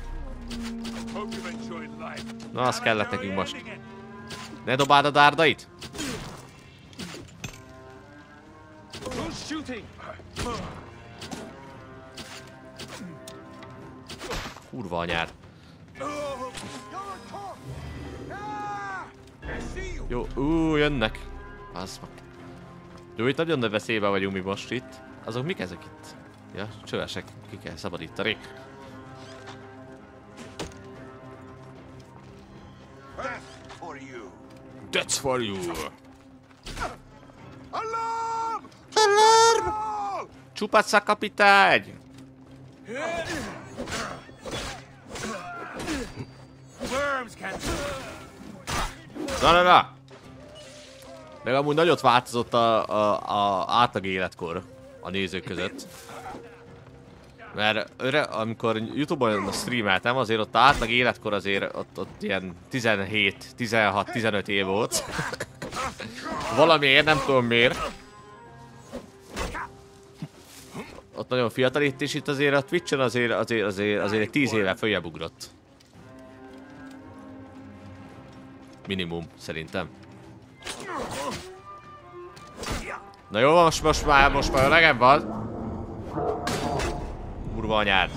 Na az kellett nekünk most. Ne dobáld a dárdait? Kurva anyád. Jó, ú, jönnek. Az meg. Jó, itt nagyon nagy veszélyben vagyunk mi most itt. Azok mik ezek itt? Ja, csövesek. Ki kell szabadítani. That's for you. Alarm! Alarm! Csupaca kapitány! Na, na, na! Meg amúgy nagyot változott a, a, a átlag életkor a nézők között. Mert öre, amikor Youtube-on streameltem, azért ott átlag életkor azért ott, ott ilyen 17, 16, 15 év volt. Valamiért, nem tudom miért. Ott nagyon fiatal itt, és itt azért a Twitch-en azért, azért, azért, azért egy 10 éve följebb ugrott. Minimum, szerintem. Na jó, most, most már, most már öregem van. kurwa anyád.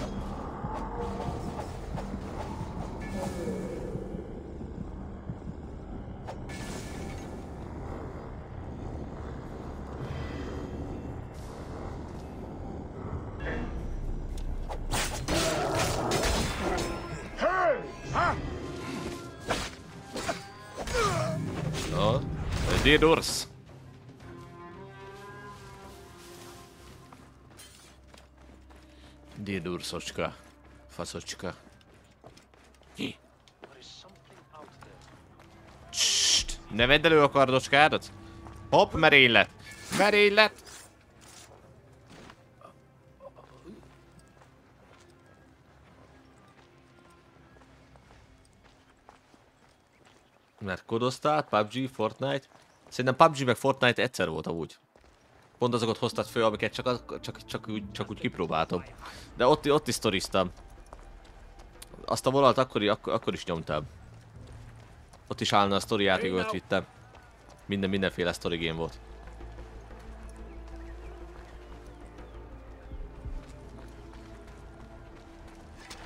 No, de dors. Dédurszocska. Faszocska. Hi. Csst, ne vedd elő a kardocskádat. Hopp, merénylet. Merénylet. Mert kodoztál, PUBG, Fortnite. Szerintem PUBG meg Fortnite egyszer volt amúgy. Pont azokat hoztad föl, amiket csak, csak, csak, úgy, csak úgy kipróbáltam. De ott, ott is sztoriztam. Azt a vonalat akkor, akkor, akkor is nyomtam. Ott is állna a sztori játékot vittem. Minden, mindenféle sztori game volt.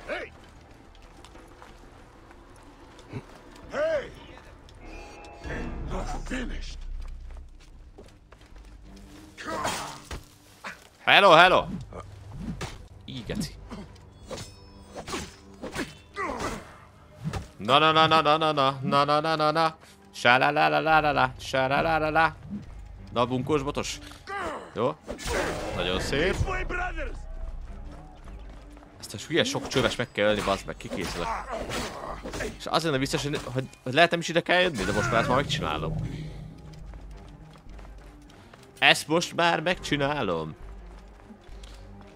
Hey! Hey! Not finished. Hello, hello! Így, geci. Na na na na na na na na na na na na Sa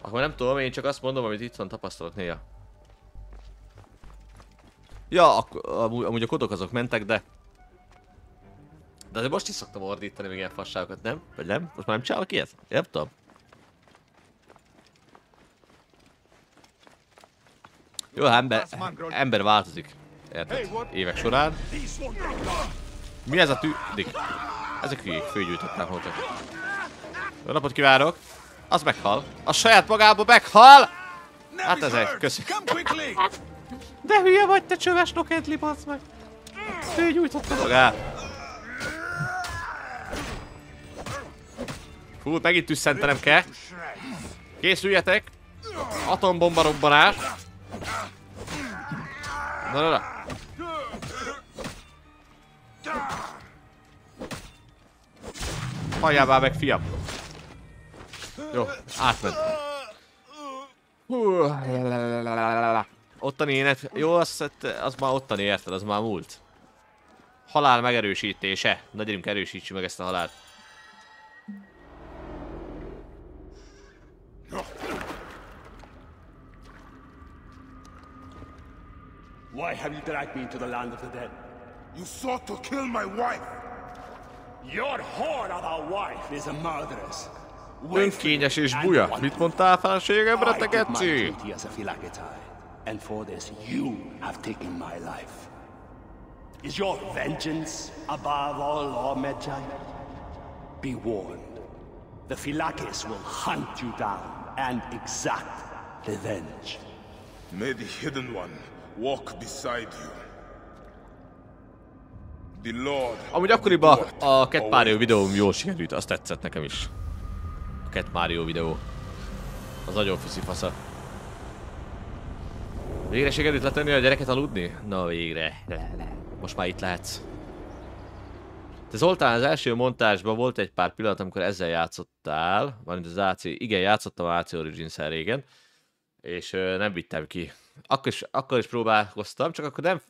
Akkor nem tudom, én csak azt mondom, amit itt van tapasztalat néha. Ja, ak- amúgy, amúgy a kodok azok mentek, de... De azért most is szoktam ordítani még ilyen fasságokat, nem? Vagy nem? Most már nem csinálok ilyet? Én Nem tudom. Jó, hát ember, ember változik. Érted? Évek során. Mi ez a tű... Dik. Ezek hülyék, főgyújtották voltak. Jó napot kívánok! Az meghal. A saját magába meghal! Hát ez egy, köszi. De hülye vagy te csöves nokedli, bazd meg! Főgyújtotta magát. Fú, megint tüsszentenem kell. Készüljetek! Atombomba robbanás! Na, na, na. Halljál már meg, fiam! Jó, átment. Hú. Ottani énet, jó, az, az már ottani érted, az már múlt. Halál megerősítése. Na gyerünk, erősítsük meg ezt a halált. Why have you dragged me into the land of the dead? You sought to kill my wife! Your whore of a wife is a murderess. Önkényes és buja. Mit mondtál feleségemre, te geci? and for this you have taken my life. Is your vengeance above all law, Medjay? Be warned. The Philakis will hunt you down and exact revenge. May the Hidden One walk beside you. The Lord. Amúgy akkoriban a Mario videóm jól sikerült, azt tetszett nekem is. Cat Mario videó. Az nagyon fuszi fasza. Végre sikerült letenni a gyereket aludni? Na végre. Most már itt lehetsz. Te Zoltán, az első montásban volt egy pár pillanat, amikor ezzel játszottál. Mármint az AC... Igen, játszottam AC origins régen. És nem vittem ki. Akkor is, akkor is próbálkoztam, csak akkor nem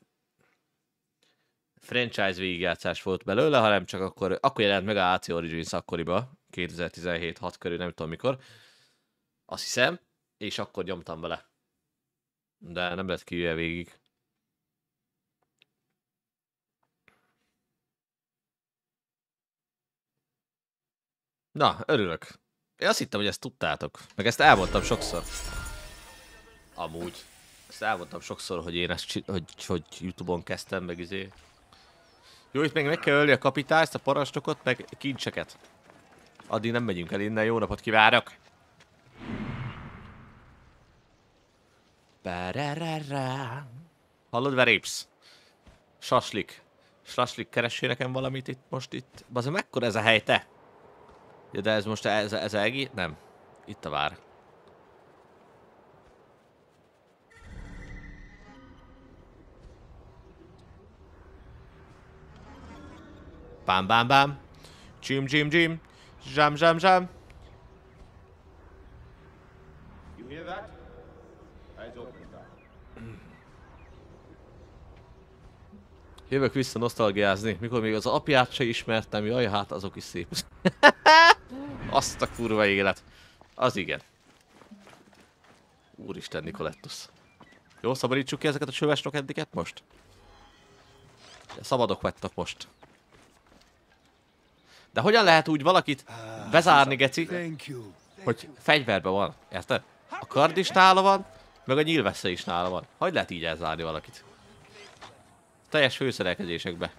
franchise végigjátszás volt belőle, hanem csak akkor, akkor jelent meg a AC Origins akkoriba, 2017-6 körül, nem tudom mikor. Azt hiszem, és akkor nyomtam bele. De nem lett kijöve végig. Na, örülök. Én azt hittem, hogy ezt tudtátok. Meg ezt elmondtam sokszor. Amúgy. Ezt elmondtam sokszor, hogy én ezt, hogy, hogy Youtube-on kezdtem, meg izé. Jó, itt még meg kell ölni a kapitányt, a parancsnokot, meg kincseket. Addig nem megyünk el innen, jó napot kívánok! Bararara. Hallod, Verépsz? Saslik. Saslik, keressél nekem valamit itt most itt. Bazza, mekkora ez a hely, te? Ja, de ez most ez, ez egész? Nem. Itt a vár. Bám, bám, bám. Jim, Jim, Jim. Zsám, zsám, zsám. You hear that? Eyes open. Jövök vissza nosztalgiázni, mikor még az apját se ismertem, jaj, hát azok is szép. Azt a kurva élet. Az igen. Úristen, Nikolettus. Jó, szabadítsuk ki ezeket a csöves rokeddiket most? Szabadok vagytok most. De hogyan lehet úgy valakit bezárni, geci, hogy fegyverben van, érted? A kard is nála van, meg a nyílvesze is nála van. Hogy lehet így elzárni valakit? Teljes főszerelkezésekbe.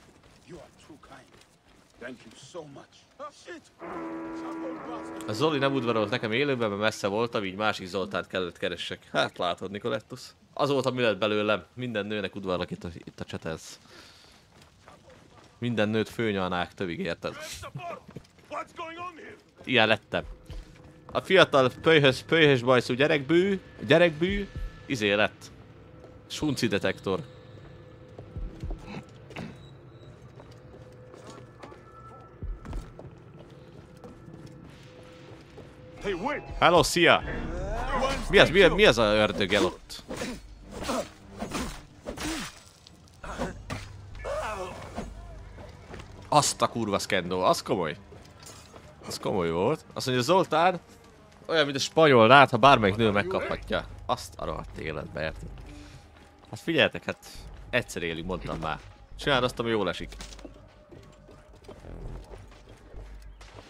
A Zoli nem udvarolt nekem élőben, mert messze voltam, így másik Zoltánt kellett keressek. Hát látod, Nikolettus. Azóta mi lett belőlem? Minden nőnek udvarlak itt a, itt a csetelsz. Minden nőt főnyalnák tövig, érted? Ilyen lettem. A fiatal pölyhöz, pölyhöz bajszú gyerekbű, gyerekbű, izé lett. Sunci detektor. Hello, szia! Mi az, mi, mi az a ördög el ott? Azt a kurva szkendó, az komoly. Az komoly volt. Azt mondja, Zoltán, olyan, mint a spanyol lát, ha bármelyik nő megkaphatja. Azt a rohadt életbe, érted? Hát figyeljetek, hát egyszer élünk, mondtam már. Csináld azt, ami jól esik.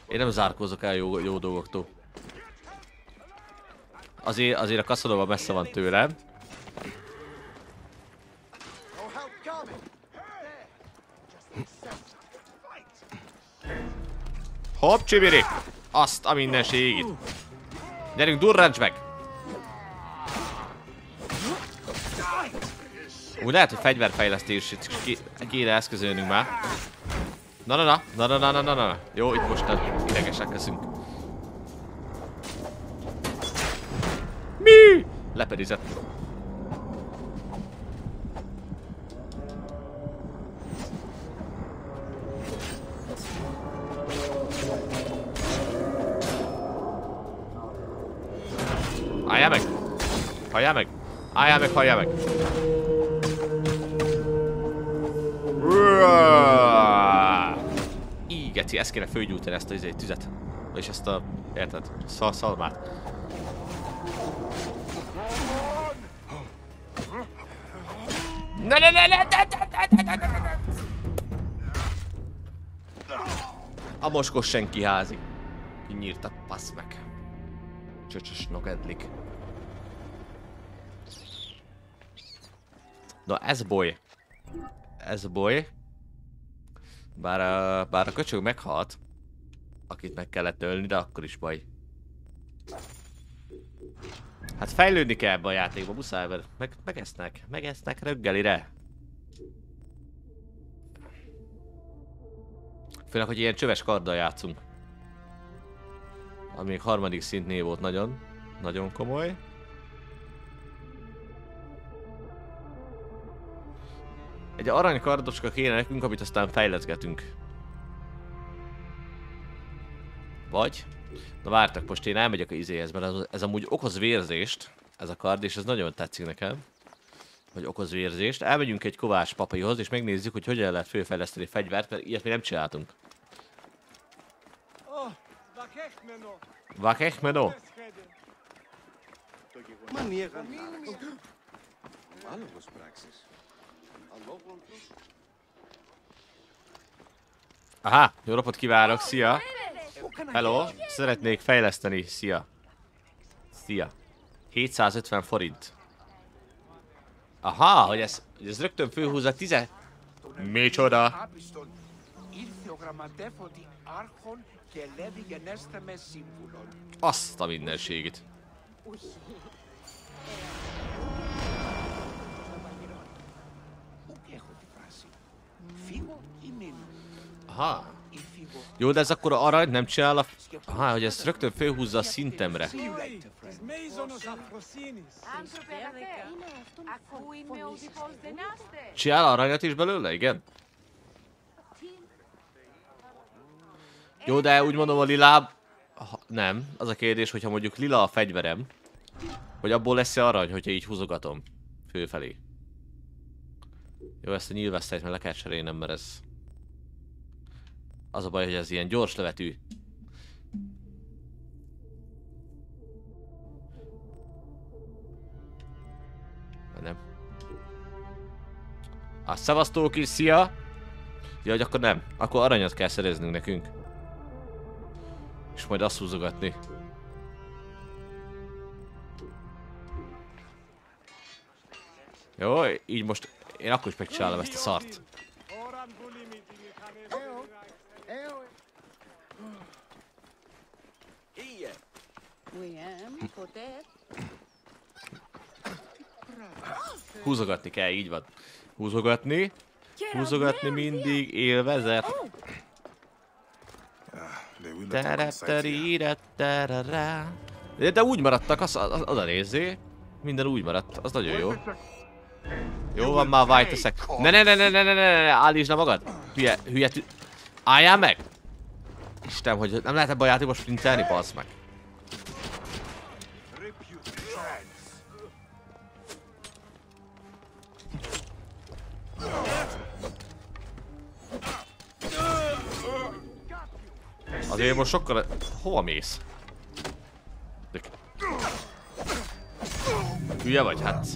Én nem zárkózok el jó, jó dolgoktól. Azért, azért a kaszadóban messze van tőlem. Hopp, csiviri! Azt a mindenségit! Gyerünk, durrancs meg! Úgy lehet, hogy fegyverfejlesztést ki, kéne eszközölnünk már. Na na na, na na na na na na. Jó, itt most idegesek leszünk. Mi? Lepedizett. Meg, halljál meg! Ígeci, ezt kéne fölgyújtani ezt a izé, tüzet. És ezt a, érted, szal szalmát. Ne, ne, ne, ne, ne, ne, ne, ne, ne. A moskos senki házi. Kinyírtak, passz meg. Csöcsös nogedlik. Na ez boly. Ez boly. Bár a, bár a köcsög meghalt, akit meg kellett ölni, de akkor is baj. Hát fejlődni kell ebbe a játékba, muszáj, mert meg, megesznek, megesznek reggelire. Főleg, hogy ilyen csöves karddal játszunk. Ami harmadik szintnél volt nagyon, nagyon komoly. Egy arany kardocska kéne nekünk, amit aztán fejleszgetünk. Vagy? Na vártak, most én elmegyek a izéhez, mert ez, ez amúgy okoz vérzést, ez a kard, és ez nagyon tetszik nekem. Hogy okoz vérzést. Elmegyünk egy kovács papaihoz, és megnézzük, hogy hogyan lehet fölfejleszteni fegyvert, mert ilyet még nem csináltunk. Vakech Meno. Aha, jó napot kívánok, szia! Hello, szeretnék fejleszteni, szia! Szia! 750 forint. Aha, hogy ez, hogy ez rögtön főhúzza 10... Micsoda? Azt a mindenségit. Aha. Jó, de ez akkor arany nem csinál a... Aha, hogy ezt rögtön fölhúzza a szintemre. Csinál aranyat is belőle, igen? Jó, de úgy mondom a lila... Ha, nem, az a kérdés, hogyha mondjuk lila a fegyverem, hogy abból lesz-e arany, hogyha így húzogatom főfelé. Jó, ezt a nyilvesszeit mert le kell cserélnem, mert ez... Az a baj, hogy ez ilyen gyors lövetű. Nem. A szevasztók is, szia! Ja, hogy akkor nem. Akkor aranyat kell szereznünk nekünk. És majd azt húzogatni. Jó, így most én akkor is megcsinálom ezt a szart. Húzogatni kell, így van. Húzogatni. Húzogatni mindig élvezet. De úgy maradtak, az, az, az a nézé. Minden úgy maradt, az nagyon jó. Jó van már, vájteszek. Ne, ne, ne, ne, ne, ne, ne, ne, állítsd le magad. Hülye, hülye. Álljál meg! Isten, hogy nem lehet ebbe a játékba sprintelni, bassz meg. Azért most sokkal... Hova mész? Hülye vagy, hát?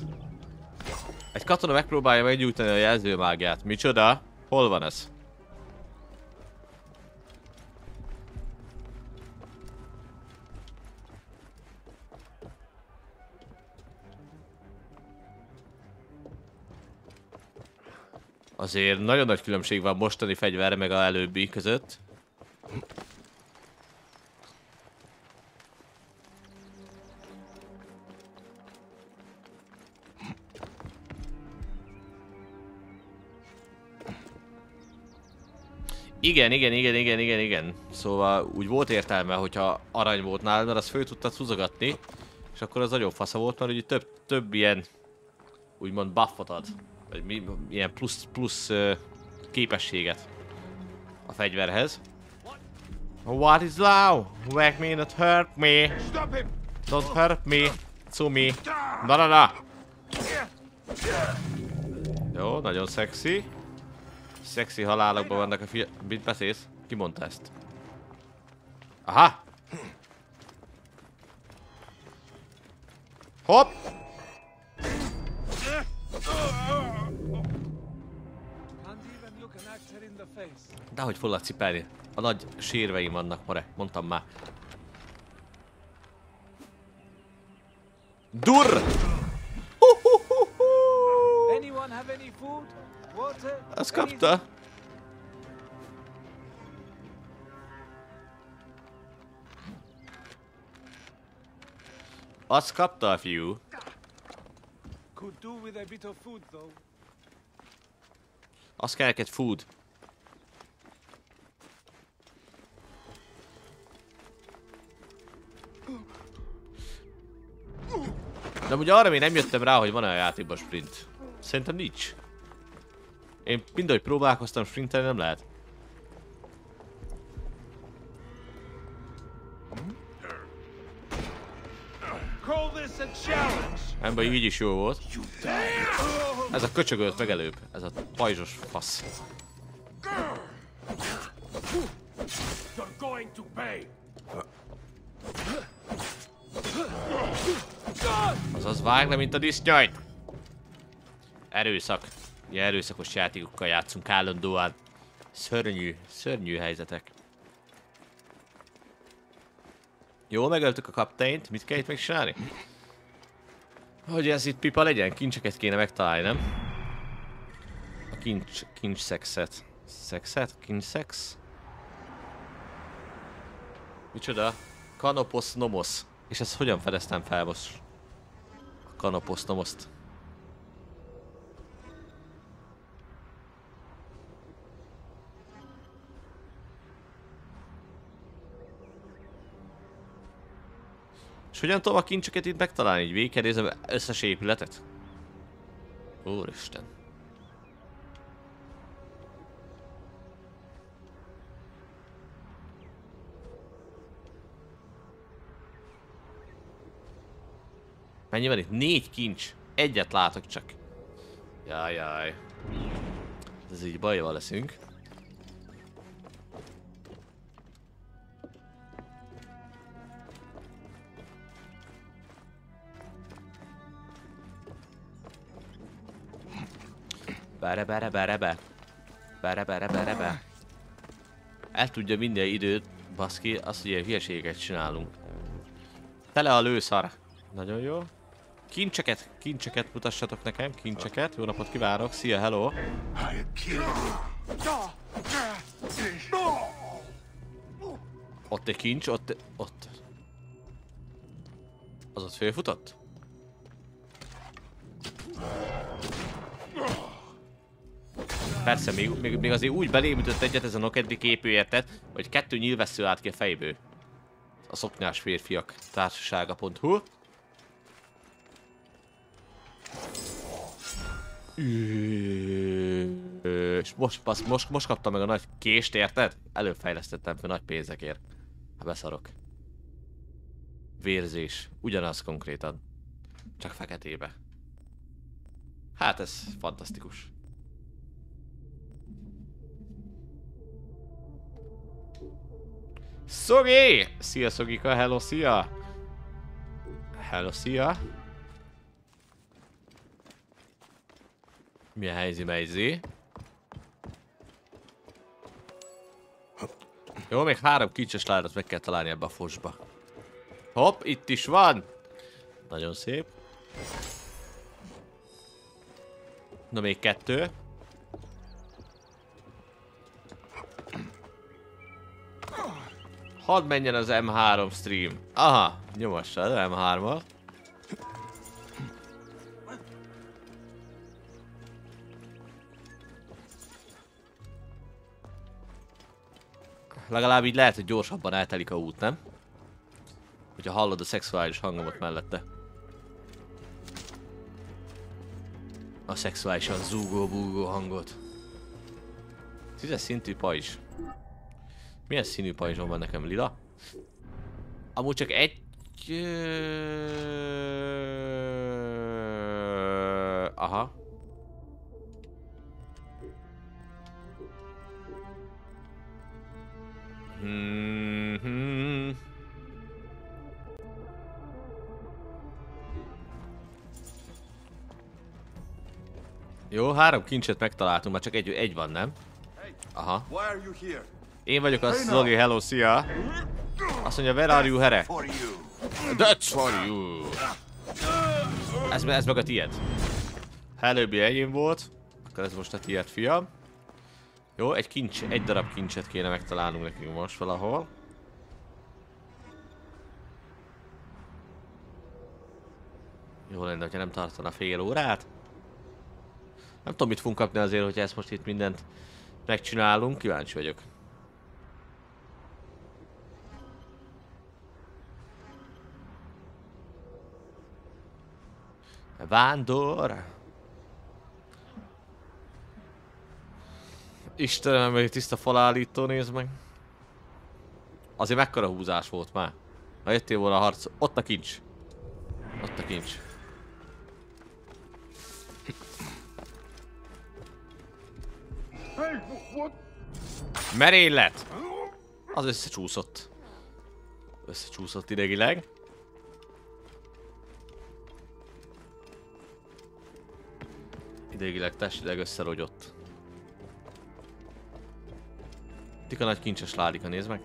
Egy katona megpróbálja meggyújtani a jelzőmágiát. Micsoda? Hol van ez? Azért nagyon nagy különbség van mostani fegyver meg a előbbi között. Igen, igen, igen, igen, igen, igen. Szóval úgy volt értelme, hogyha arany volt nálad, mert azt föl tudtad húzogatni. És akkor az nagyon fasza volt, mert ugye több, több ilyen úgymond buffot ad. Vagy mi, ilyen plusz, plusz uh, képességet a fegyverhez. What is low? Whack me, not hurt me. Don't hurt me. Tsumi. Na na na. Jó, nagyon szexi. Szexi halálokban vannak a fia... Mit beszélsz? Ki mondta ezt? Aha! Hopp! De hogy fogod cipelni? A nagy sérveim vannak, more. Mondtam már. Dur! Anyone have any food? Azt kapta. Azt kapta a fiú. Azt kell neked food. De ugye arra még nem jöttem rá, hogy van-e a játékban sprint. Szerintem nincs. Én mindegy próbálkoztam sprintelni, nem lehet. Ember így is jó volt. Ez a köcsögölt meg előbb. Ez a pajzsos fasz. Azaz vág le, mint a disznyajt. Erőszak. Ugye erőszakos játékokkal játszunk állandóan. Szörnyű, szörnyű helyzetek. Jó, megöltük a kapteint. Mit kell itt megcsinálni? Hogy ez itt pipa legyen? Kincseket kéne megtalálni, nem? A kincs, kincs szexet. Szexet? Kincs szex? Micsoda? Kanopos nomos. És ezt hogyan fedeztem fel most? A kanopos nomoszt. És hogyan tudom a kincseket itt megtalálni? Így végigkerézem összes épületet? Úristen. Mennyi van itt? Négy kincs. Egyet látok csak. Jaj, jaj. Ez így bajval leszünk. Bere, bere, bere, be. Bere, bere, bere, be. El tudja minden időt, baszki, azt, hogy ilyen hülyeségeket csinálunk. Tele a lőszar. Nagyon jó. Kincseket, kincseket mutassatok nekem, kincseket. Jó napot kívánok, szia, hello. Ott egy kincs, ott, ott. Az ott fölfutott? Persze, még, még, még azért úgy belém ütött egyet ez a nokeddi képű érted, hogy kettő nyilvessző állt ki a fejből. A szoknyás férfiak társasága.hu És most, basz, most, most kaptam meg a nagy kést, érted? Előfejlesztettem fel nagy pénzekért. Ha beszarok. Vérzés. Ugyanaz konkrétan. Csak feketébe. Hát ez fantasztikus. Szogi! Szia Szogika, hello, szia! Hello, szia! Milyen helyzi melyzi? Jó, még három kincses ládat meg kell találni ebbe a fosba. Hopp, itt is van! Nagyon szép. Na még kettő. Hadd menjen az M3 stream. Aha, nyomassa az M3-at. Legalább így lehet, hogy gyorsabban eltelik a út, nem? Hogyha hallod a szexuális hangomat mellette. A szexuálisan zúgó-búgó hangot. Tízes szintű pajzs. Milyen színű pajzsom van nekem? Lila? Amúgy csak egy... Aha. Mhm. Jó, három kincset megtaláltunk, már csak egy, egy van, nem? Aha. Én vagyok a Zogi, hello, szia! Azt mondja, where are you, here? That's for you! Ez, ez meg a tied. Előbbi enyém volt, akkor ez most a tied, fiam. Jó, egy kincs, egy darab kincset kéne megtalálnunk nekünk most valahol. Jó lenne, ha nem tartana fél órát. Nem tudom, mit fogunk kapni azért, hogy ezt most itt mindent megcsinálunk. Kíváncsi vagyok. Vándor! Istenem, egy tiszta falállító, nézd meg. Azért mekkora húzás volt már. Ha jöttél volna a harc... Ott a kincs. Ott a kincs. Merénylet! Az összecsúszott. Összecsúszott idegileg. Idegileg testileg összerogyott. Tika nagy kincses ládika, nézd meg.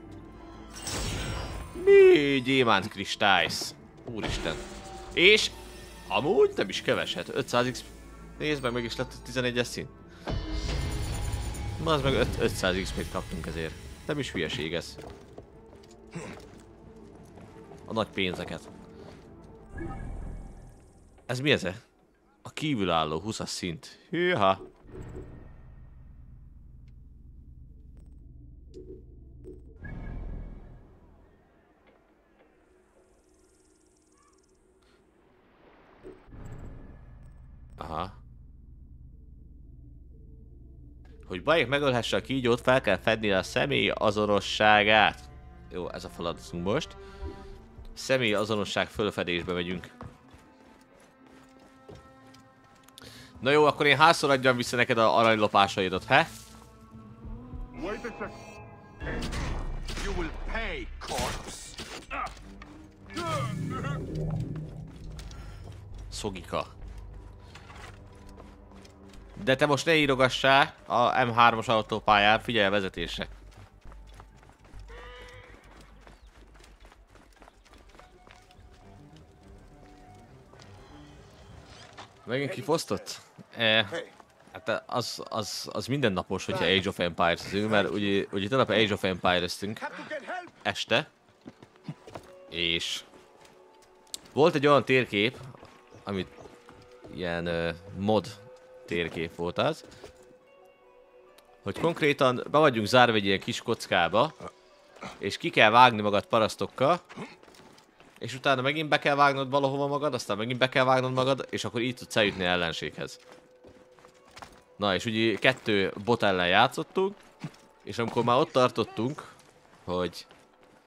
Mi gyémánt kristálysz. Úristen. És amúgy nem is keveset. 500x... Nézd meg, meg is lett 11-es szint. Az meg 5 500 XP-t kaptunk ezért. Nem is hülyeség ez. A nagy pénzeket. Ez mi ez? -e? A kívülálló 20-as szint. Hűha! Aha. Hogy bajék megölhesse a kígyót, fel kell fedni a személy azonosságát. Jó, ez a feladatunk most. Személy azonosság fölfedésbe megyünk. Na jó, akkor én hányszor adjam vissza neked a aranylopásaidat, he? Wait a. You will pay, corpse. Szogika. De te most ne írogassál a M3-as autópályán, figyelj a vezetésre. Megint kifosztott? E, hát az, az, az mindennapos, hogyha Age of Empires ül, mert ugye, ugye tegnap Age of Empires-tünk este. És volt egy olyan térkép, amit ilyen uh, mod térkép volt az, hogy konkrétan be vagyunk zárva egy ilyen kis kockába, és ki kell vágni magad parasztokkal, és utána megint be kell vágnod valahova magad, aztán megint be kell vágnod magad, és akkor így tudsz eljutni ellenséghez. Na, és ugye kettő bot ellen játszottunk, és amikor már ott tartottunk, hogy